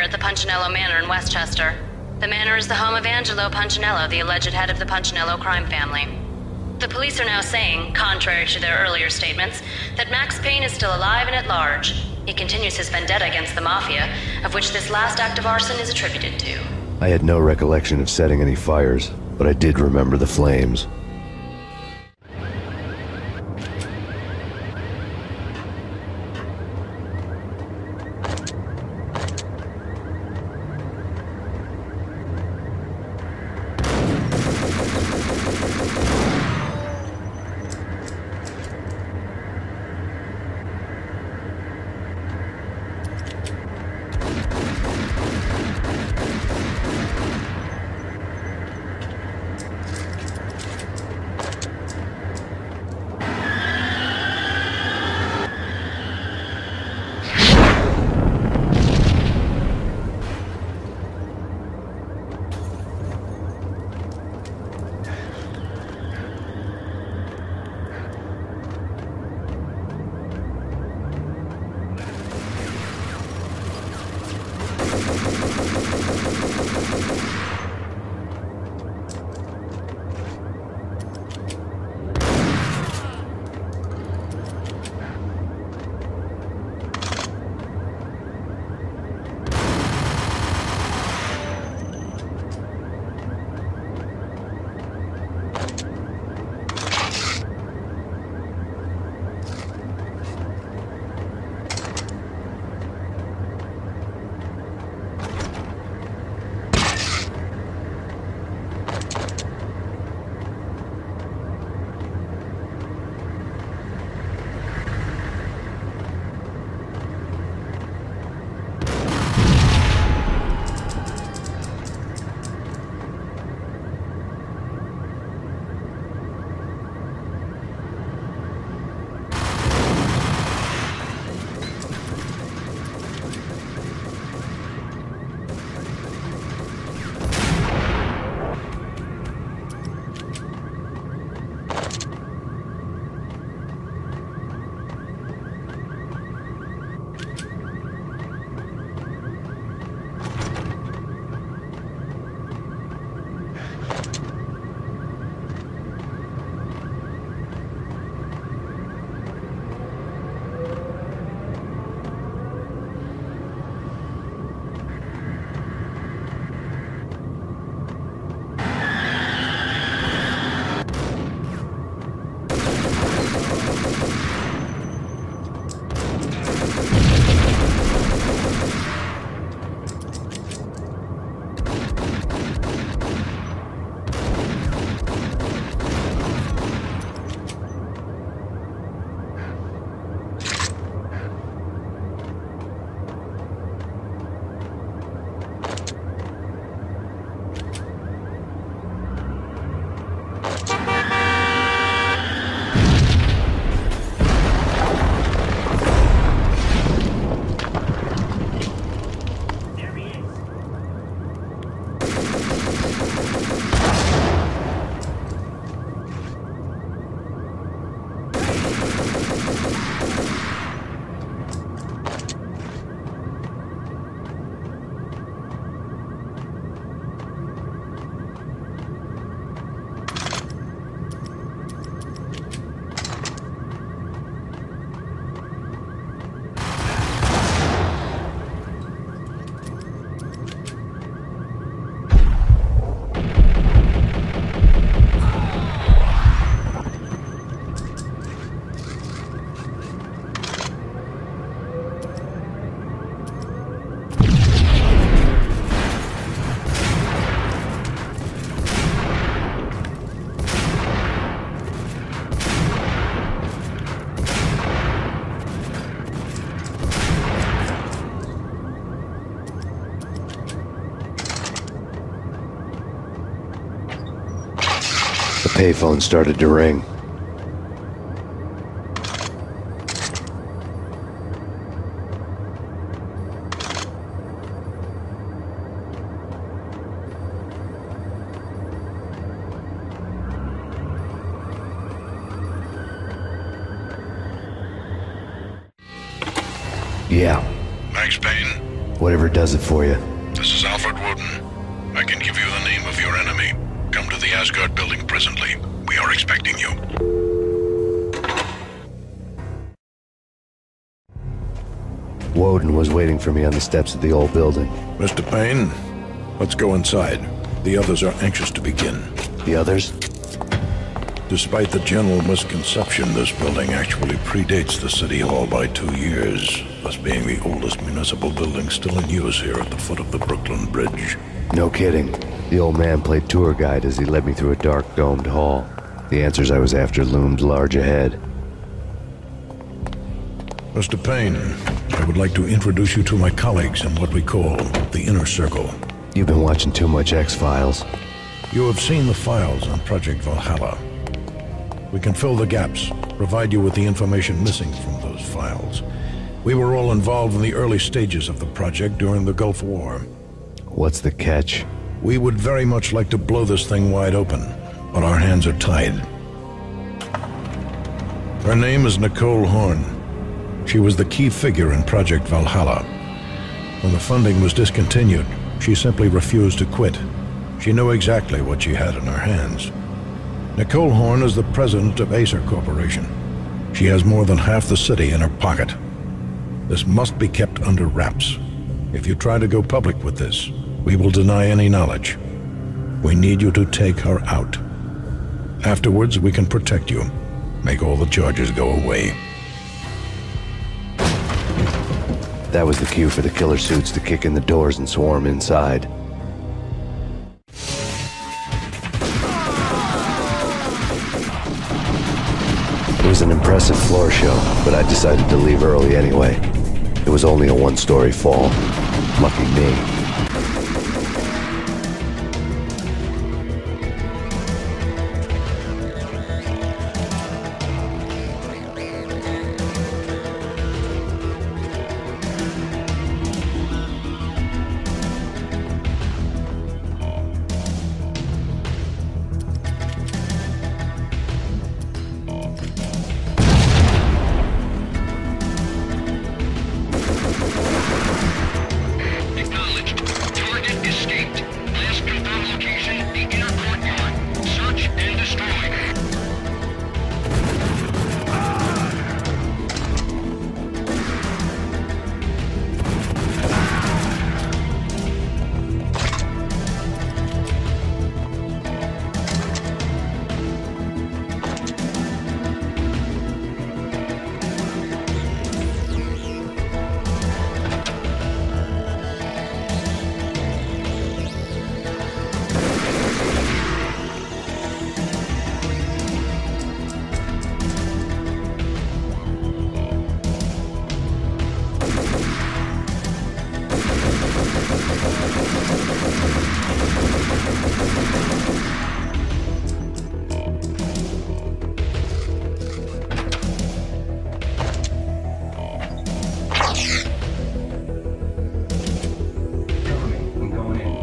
Fire at the Punchinello Manor in Westchester. The manor is the home of Angelo Punchinello, the alleged head of the Punchinello crime family. The police are now saying, contrary to their earlier statements, that Max Payne is still alive and at large. He continues his vendetta against the Mafia, of which this last act of arson is attributed to. I had no recollection of setting any fires, but I did remember the flames. Payphone started to ring. The steps of the old building. Mr. Payne, let's go inside. The others are anxious to begin. The others? Despite the general misconception, this building actually predates the City Hall by two years, thus being the oldest municipal building still in use here at the foot of the Brooklyn Bridge. No kidding. The old man played tour guide as he led me through a dark domed hall. The answers I was after loomed large ahead. Mr. Payne, I would like to introduce you to my colleagues in what we call the Inner Circle. You've been watching too much X-Files. You have seen the files on Project Valhalla. We can fill the gaps, provide you with the information missing from those files. We were all involved in the early stages of the project during the Gulf War. What's the catch? We would very much like to blow this thing wide open, but our hands are tied. Her name is Nicole Horne. She was the key figure in Project Valhalla. When the funding was discontinued, she simply refused to quit. She knew exactly what she had in her hands. Nicole Horne is the president of Aesir Corporation. She has more than half the city in her pocket. This must be kept under wraps. If you try to go public with this, we will deny any knowledge. We need you to take her out. Afterwards, we can protect you. Make all the charges go away. That was the cue for the killer suits to kick in the doors and swarm inside. It was an impressive floor show, but I decided to leave early anyway. It was only a one-story fall. Lucky me.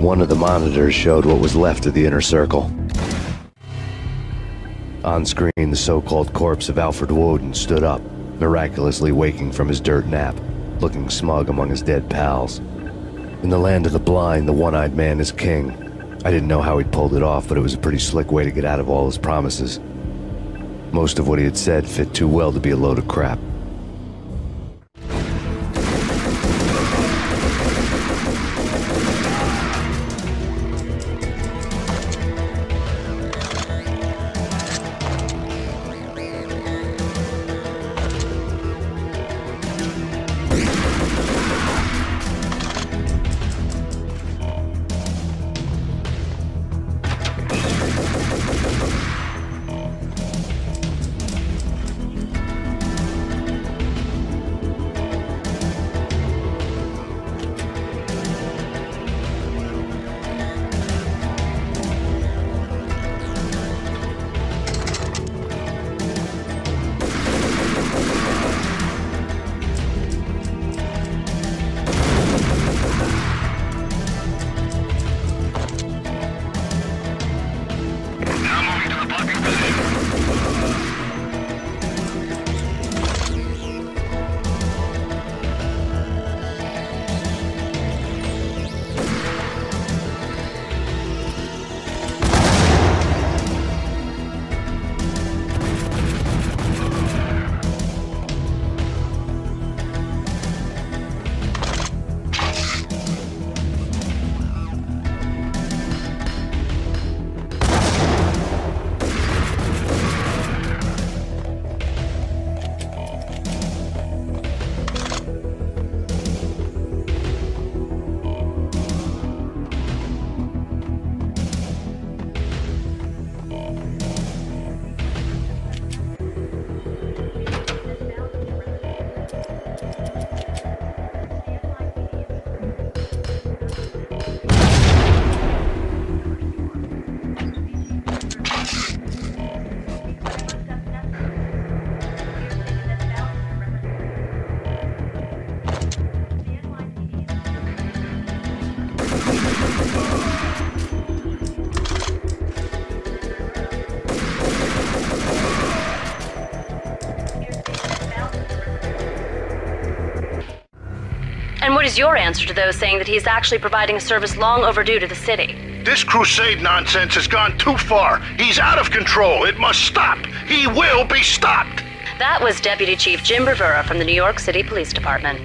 One of the monitors showed what was left of the inner circle. On screen, the so-called corpse of Alfred Woden stood up, miraculously waking from his dirt nap, looking smug among his dead pals. In the land of the blind, the one-eyed man is king. I didn't know how he'd pulled it off, but it was a pretty slick way to get out of all his promises. Most of what he had said fit too well to be a load of crap. Answer to those saying that he is actually providing a service long overdue to the city? This crusade nonsense has gone too far. He's out of control. It must stop. He will be stopped. That was Deputy Chief Jim Bravura from the New York City Police Department.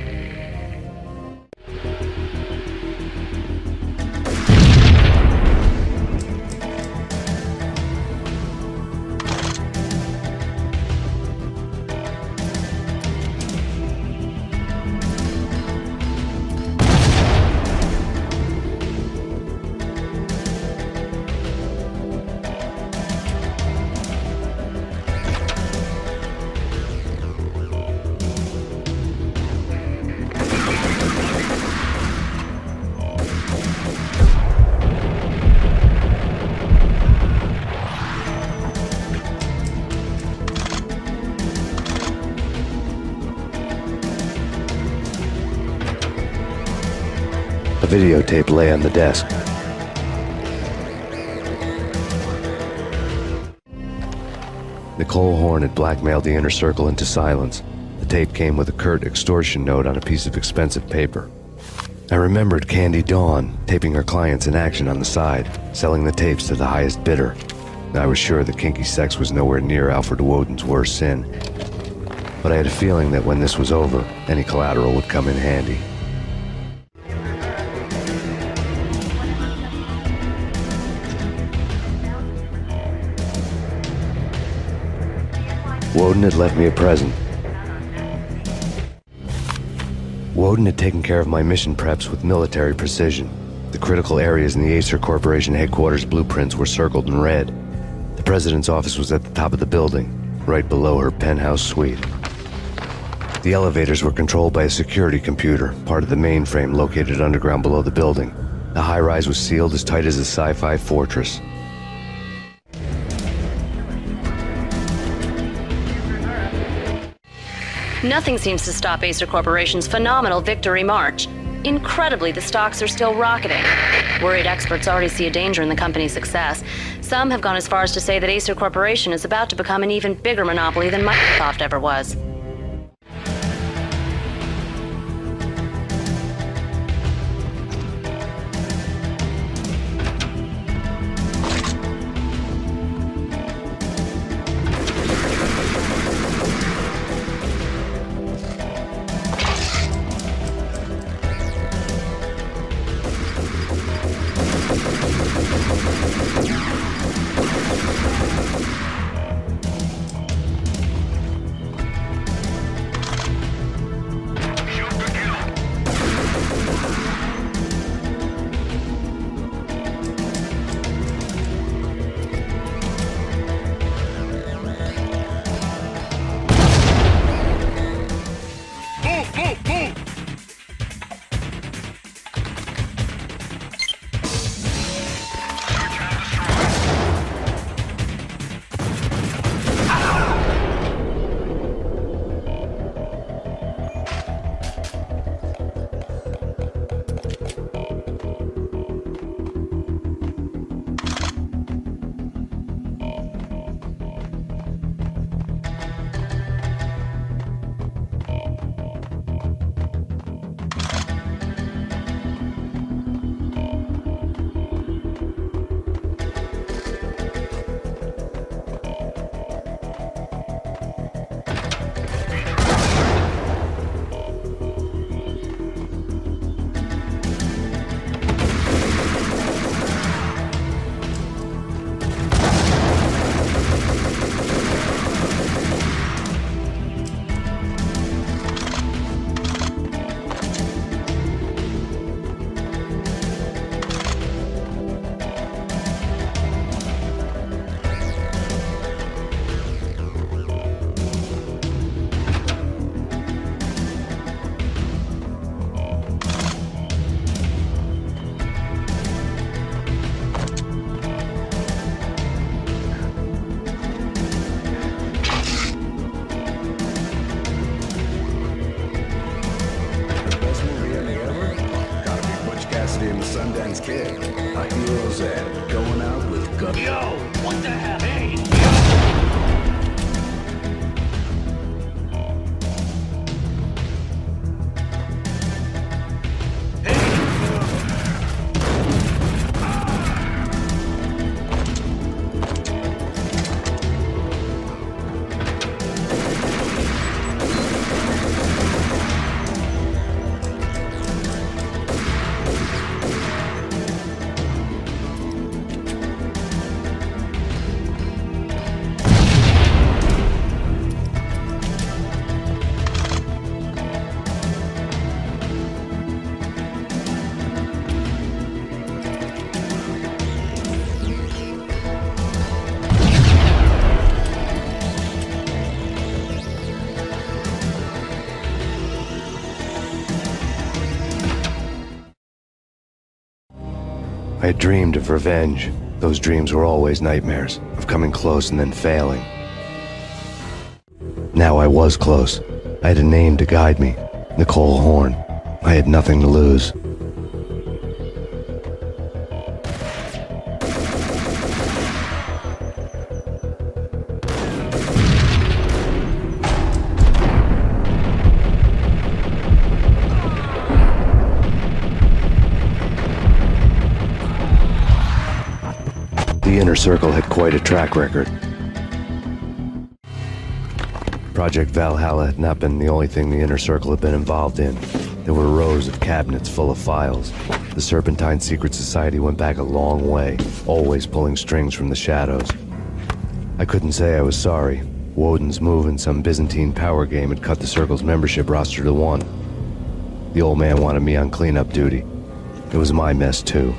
A videotape lay on the desk. Nicole Horne had blackmailed the inner circle into silence. The tape came with a curt extortion note on a piece of expensive paper. I remembered Candy Dawn taping her clients in action on the side, selling the tapes to the highest bidder. I was sure that kinky sex was nowhere near Alfred Woden's worst sin, but I had a feeling that when this was over, any collateral would come in handy. Woden had left me a present. Woden had taken care of my mission preps with military precision. The critical areas in the Aesir Corporation headquarters blueprints were circled in red. The president's office was at the top of the building, right below her penthouse suite. The elevators were controlled by a security computer, part of the mainframe located underground below the building. The high rise was sealed as tight as a sci fi fortress. Nothing seems to stop Aesir Corporation's phenomenal victory march. Incredibly, the stocks are still rocketing. Worried experts already see a danger in the company's success. Some have gone as far as to say that Aesir Corporation is about to become an even bigger monopoly than Microsoft ever was. I dreamed of revenge. Those dreams were always nightmares, of coming close and then failing. Now I was close. I had a name to guide me Nicole Horne. I had nothing to lose. Inner Circle had quite a track record. Project Valhalla had not been the only thing the Inner Circle had been involved in. There were rows of cabinets full of files. The Serpentine Secret Society went back a long way, always pulling strings from the shadows. I couldn't say I was sorry. Woden's move in some Byzantine power game had cut the Circle's membership roster to one. The old man wanted me on cleanup duty. It was my mess, too.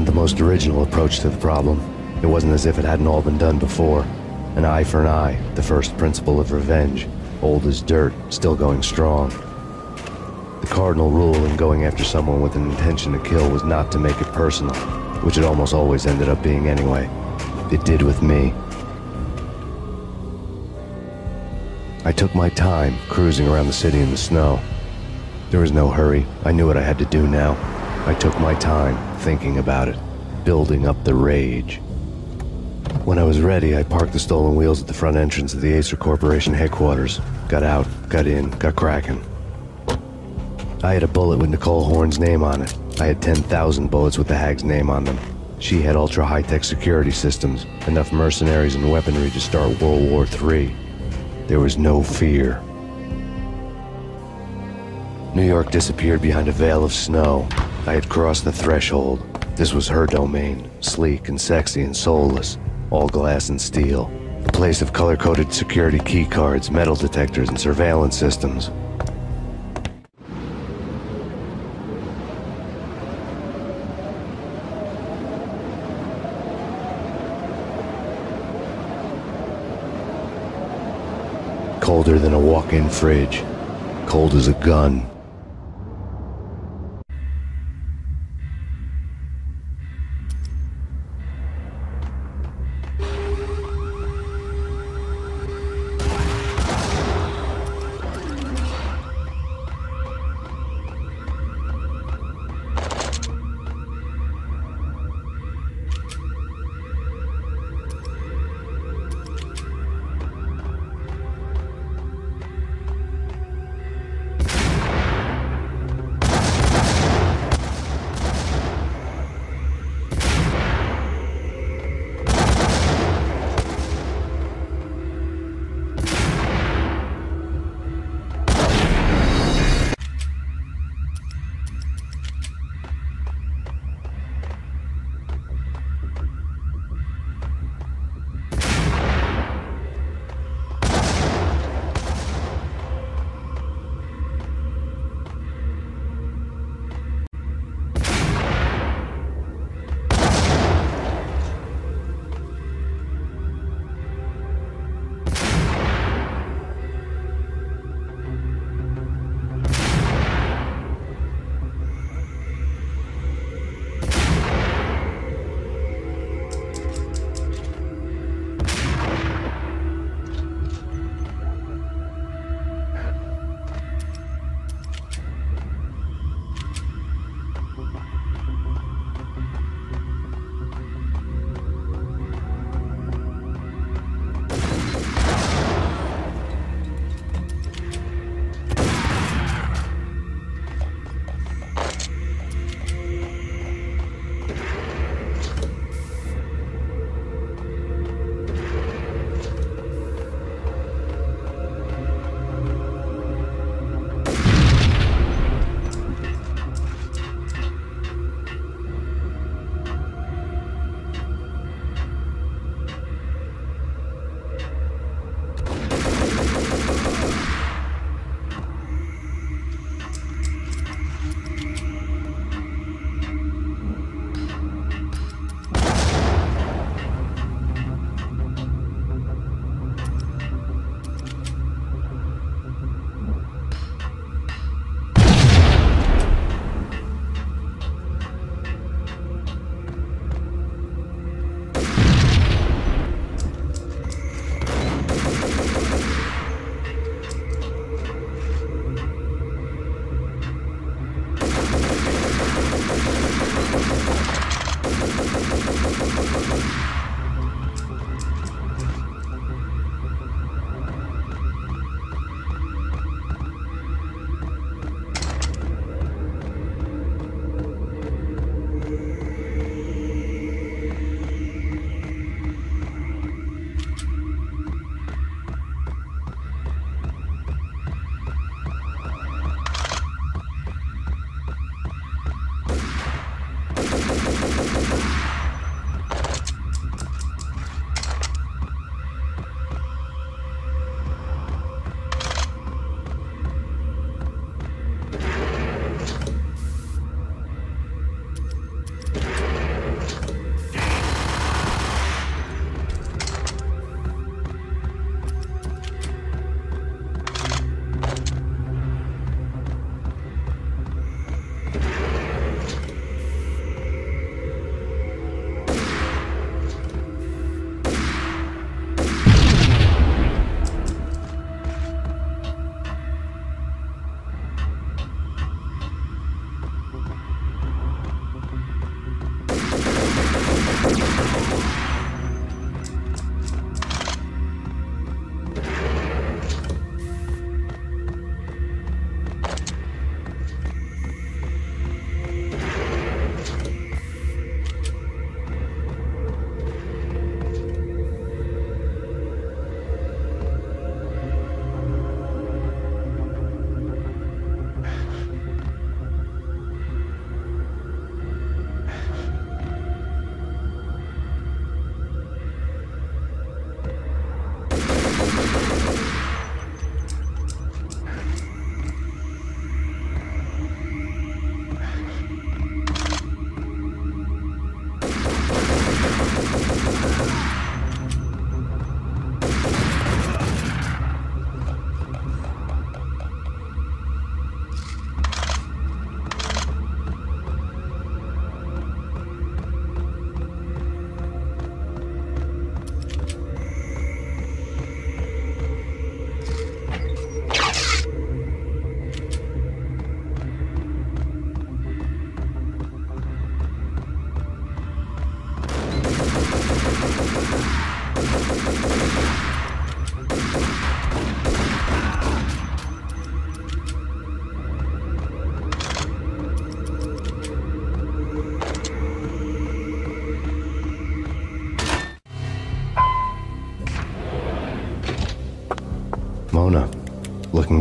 Wasn't the most original approach to the problem. It wasn't as if it hadn't all been done before. An eye for an eye, the first principle of revenge. Old as dirt, still going strong. The cardinal rule in going after someone with an intention to kill was not to make it personal, which it almost always ended up being anyway. It did with me. I took my time, cruising around the city in the snow. There was no hurry. I knew what I had to do now. I took my time, thinking about it, building up the rage. When I was ready, I parked the stolen wheels at the front entrance of the Aesir Corporation headquarters. Got out, got in, got cracking. I had a bullet with Nicole Horne's name on it. I had 10,000 bullets with the Hag's name on them. She had ultra high tech security systems, enough mercenaries and weaponry to start World War III. There was no fear. New York disappeared behind a veil of snow. I had crossed the threshold. This was her domain, sleek and sexy and soulless, all glass and steel. A place of color coded security keycards, metal detectors, and surveillance systems. Colder than a walk in fridge. Cold as a gun.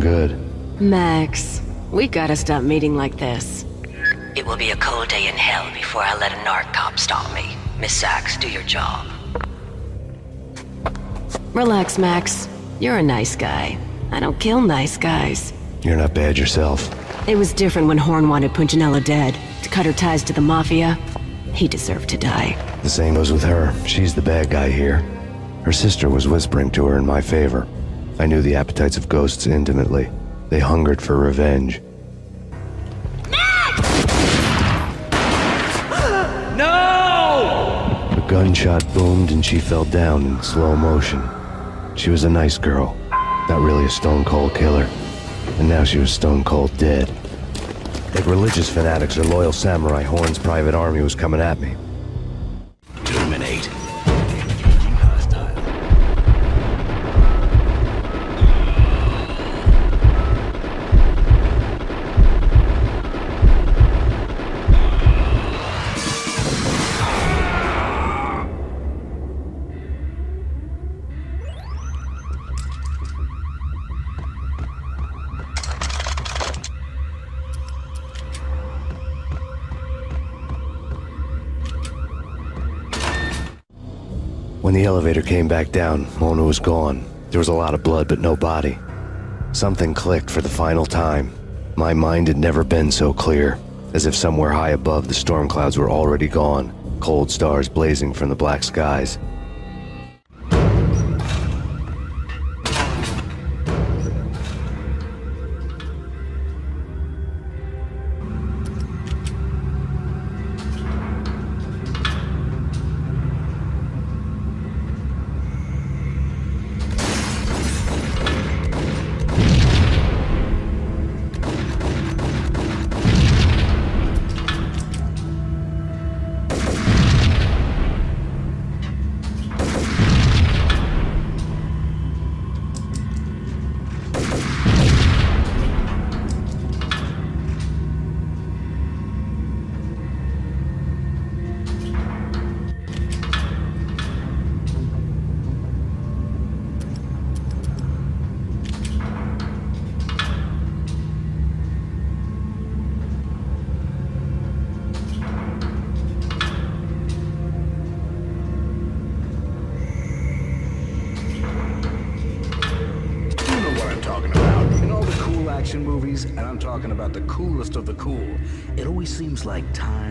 Good. Max, we gotta stop meeting like this. It will be a cold day in hell before I let a narc cop stop me. Miss Sax, do your job. Relax, Max. You're a nice guy. I don't kill nice guys. You're not bad yourself. It was different when Horne wanted Punchinello dead. To cut her ties to the Mafia. He deserved to die. The same goes with her. She's the bad guy here. Her sister was whispering to her in my favor. I knew the appetites of ghosts intimately. They hungered for revenge. No! A gunshot boomed and she fell down in slow motion. She was a nice girl, not really a stone cold killer. And now she was stone cold dead. Like religious fanatics or loyal samurai, Horne's private army was coming at me. Elevator came back down, Mona was gone. There was a lot of blood, but no body. Something clicked for the final time. My mind had never been so clear, as if somewhere high above the storm clouds were already gone, cold stars blazing from the black skies. Seems like time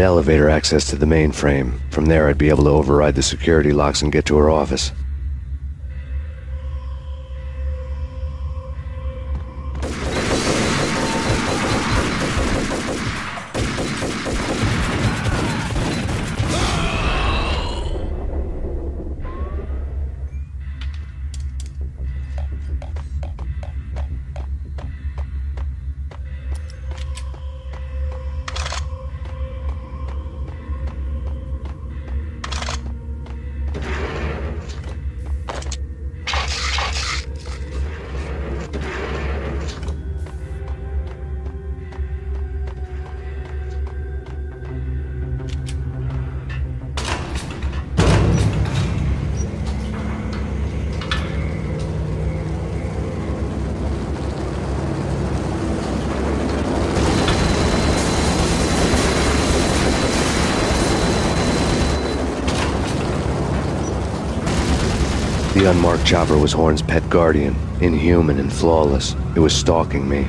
elevator access to the mainframe. From there, I'd be able to override the security locks and get to her office. Chopper was Horne's pet guardian, inhuman and flawless. It was stalking me.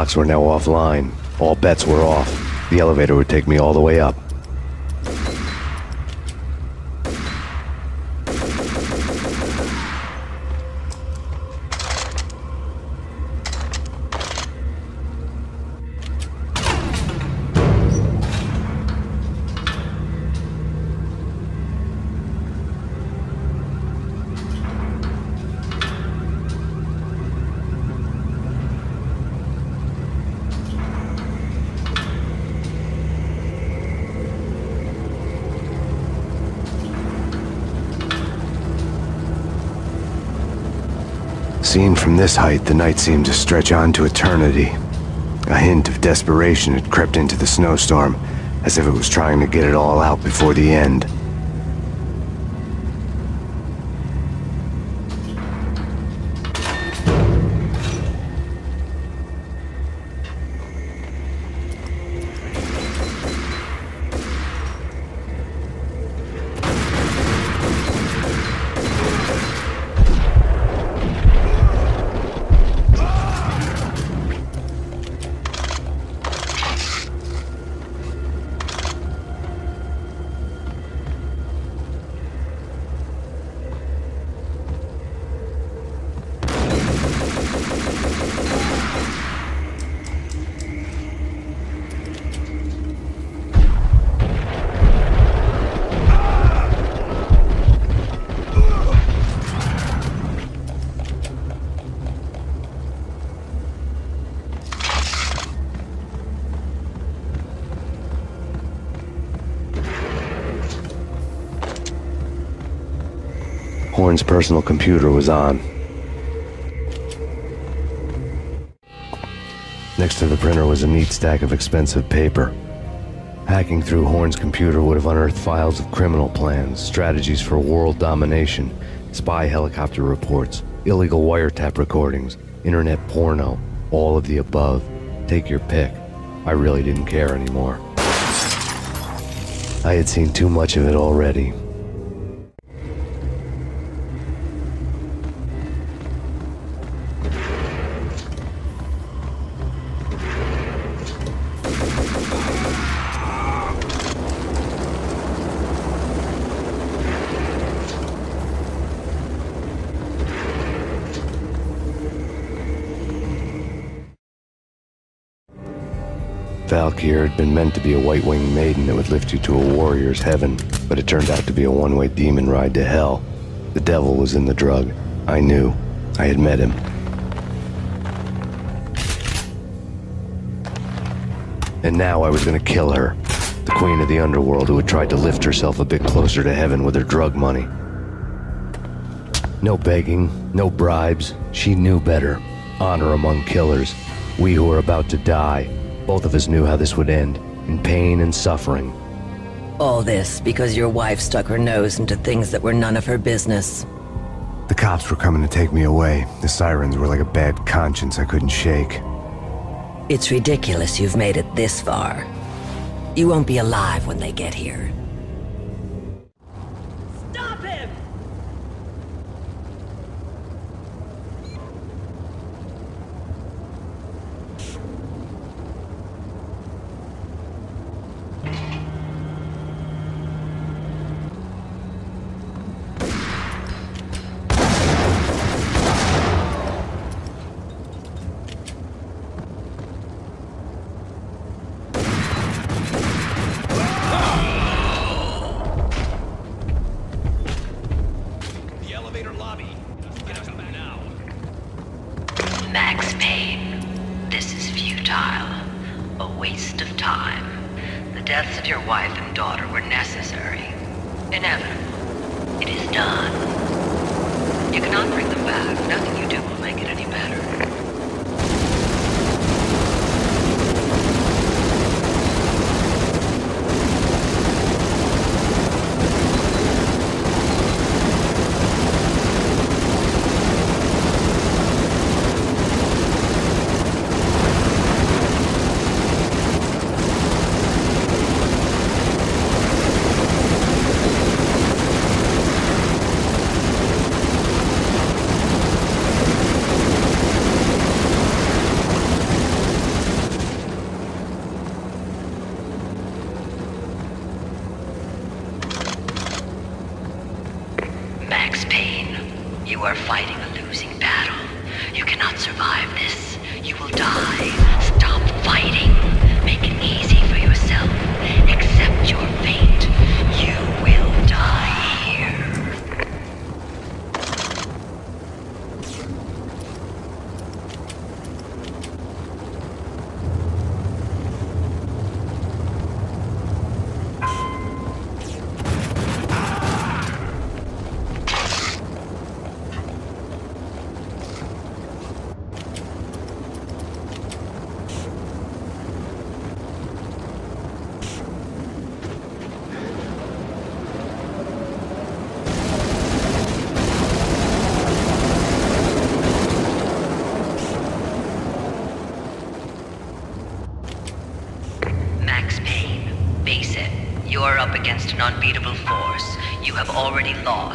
Locks were now offline. All bets were off. The elevator would take me all the way up. Seen from this height, the night seemed to stretch on to eternity. A hint of desperation had crept into the snowstorm, as if it was trying to get it all out before the end. Personal computer was on. Next to the printer was a neat stack of expensive paper. Hacking through Horne's computer would have unearthed files of criminal plans, strategies for world domination, spy helicopter reports, illegal wiretap recordings, internet porno, all of the above. Take your pick. I really didn't care anymore. I had seen too much of it already. Valkyr had been meant to be a white-winged maiden that would lift you to a warrior's heaven, but it turned out to be a one-way demon ride to hell. The devil was in the drug. I knew. I had met him. And now I was gonna kill her. The queen of the underworld who had tried to lift herself a bit closer to heaven with her drug money. No begging, no bribes. She knew better. Honor among killers. We who are about to die. Both of us knew how this would end. In pain and suffering. All this because your wife stuck her nose into things that were none of her business. The cops were coming to take me away. The sirens were like a bad conscience I couldn't shake. It's ridiculous you've made it this far. You won't be alive when they get here. Already lost.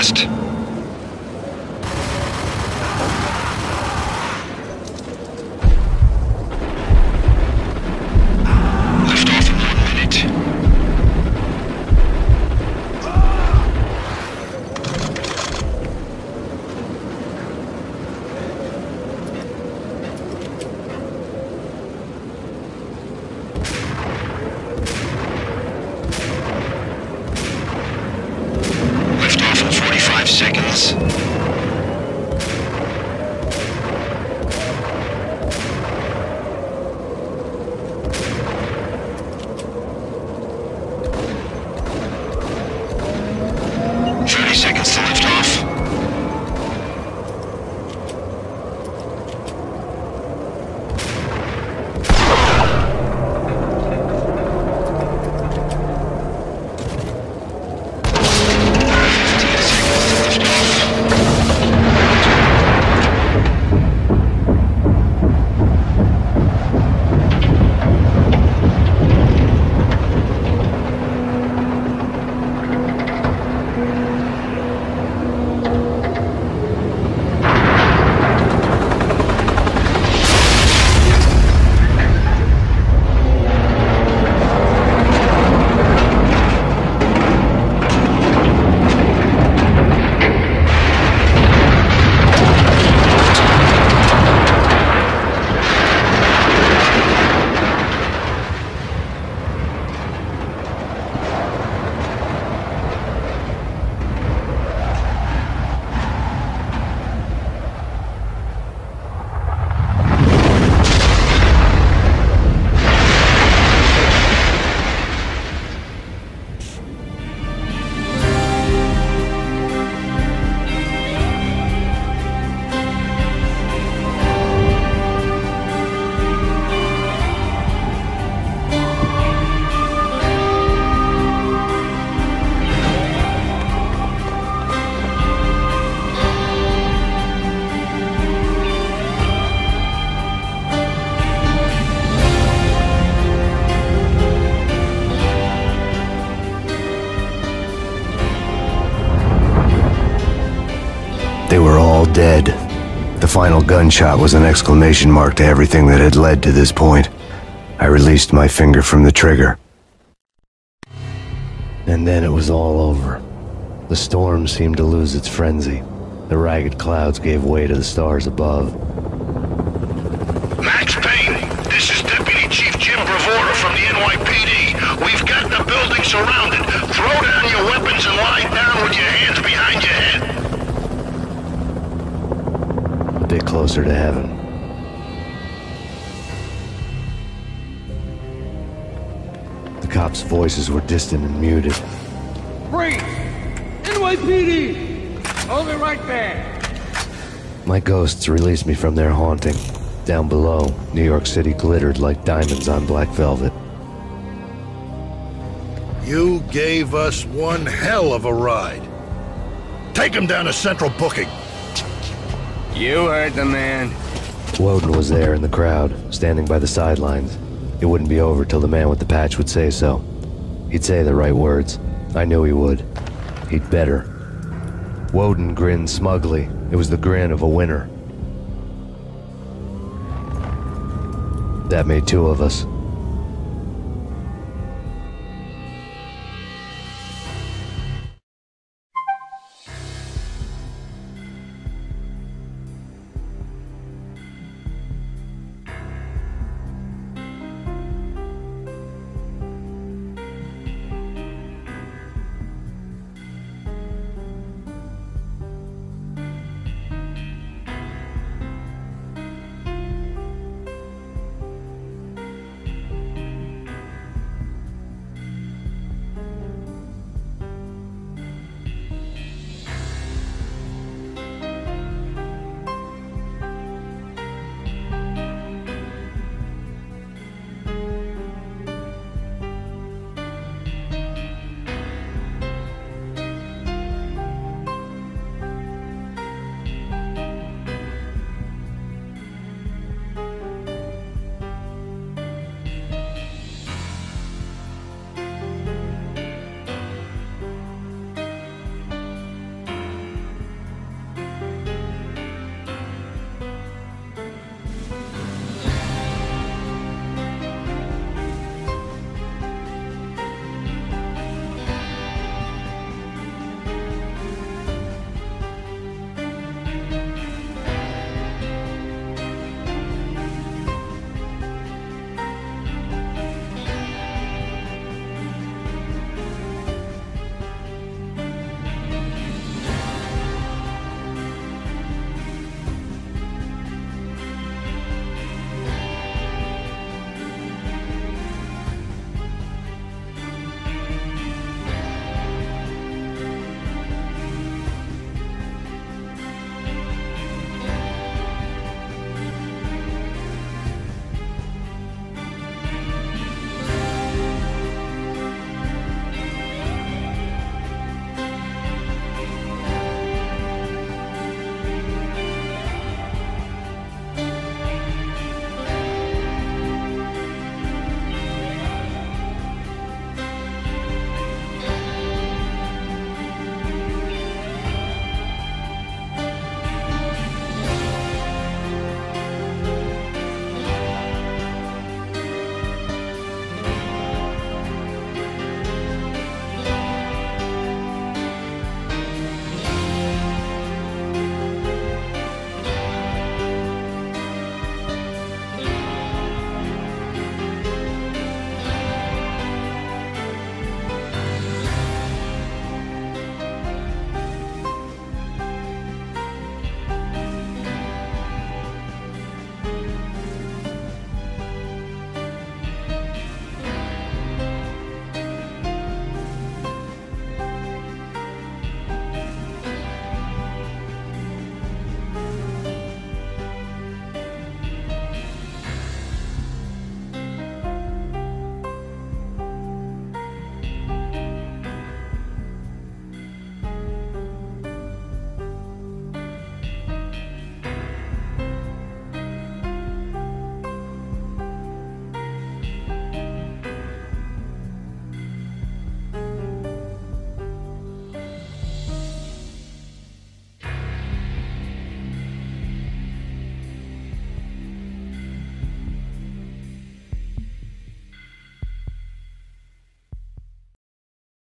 Look final gunshot was an exclamation mark to everything that had led to this point. I released my finger from the trigger. And then it was all over. The storm seemed to lose its frenzy. The ragged clouds gave way to the stars above. Closer to heaven. The cops' voices were distant and muted. Freeze! NYPD! Hold it right there! My ghosts released me from their haunting. Down below, New York City glittered like diamonds on black velvet. You gave us one hell of a ride. Take him down to Central Booking. You heard the man. Woden was there in the crowd, standing by the sidelines. It wouldn't be over till the man with the patch would say so. He'd say the right words. I knew he would. He'd better. Woden grinned smugly. It was the grin of a winner. That made two of us.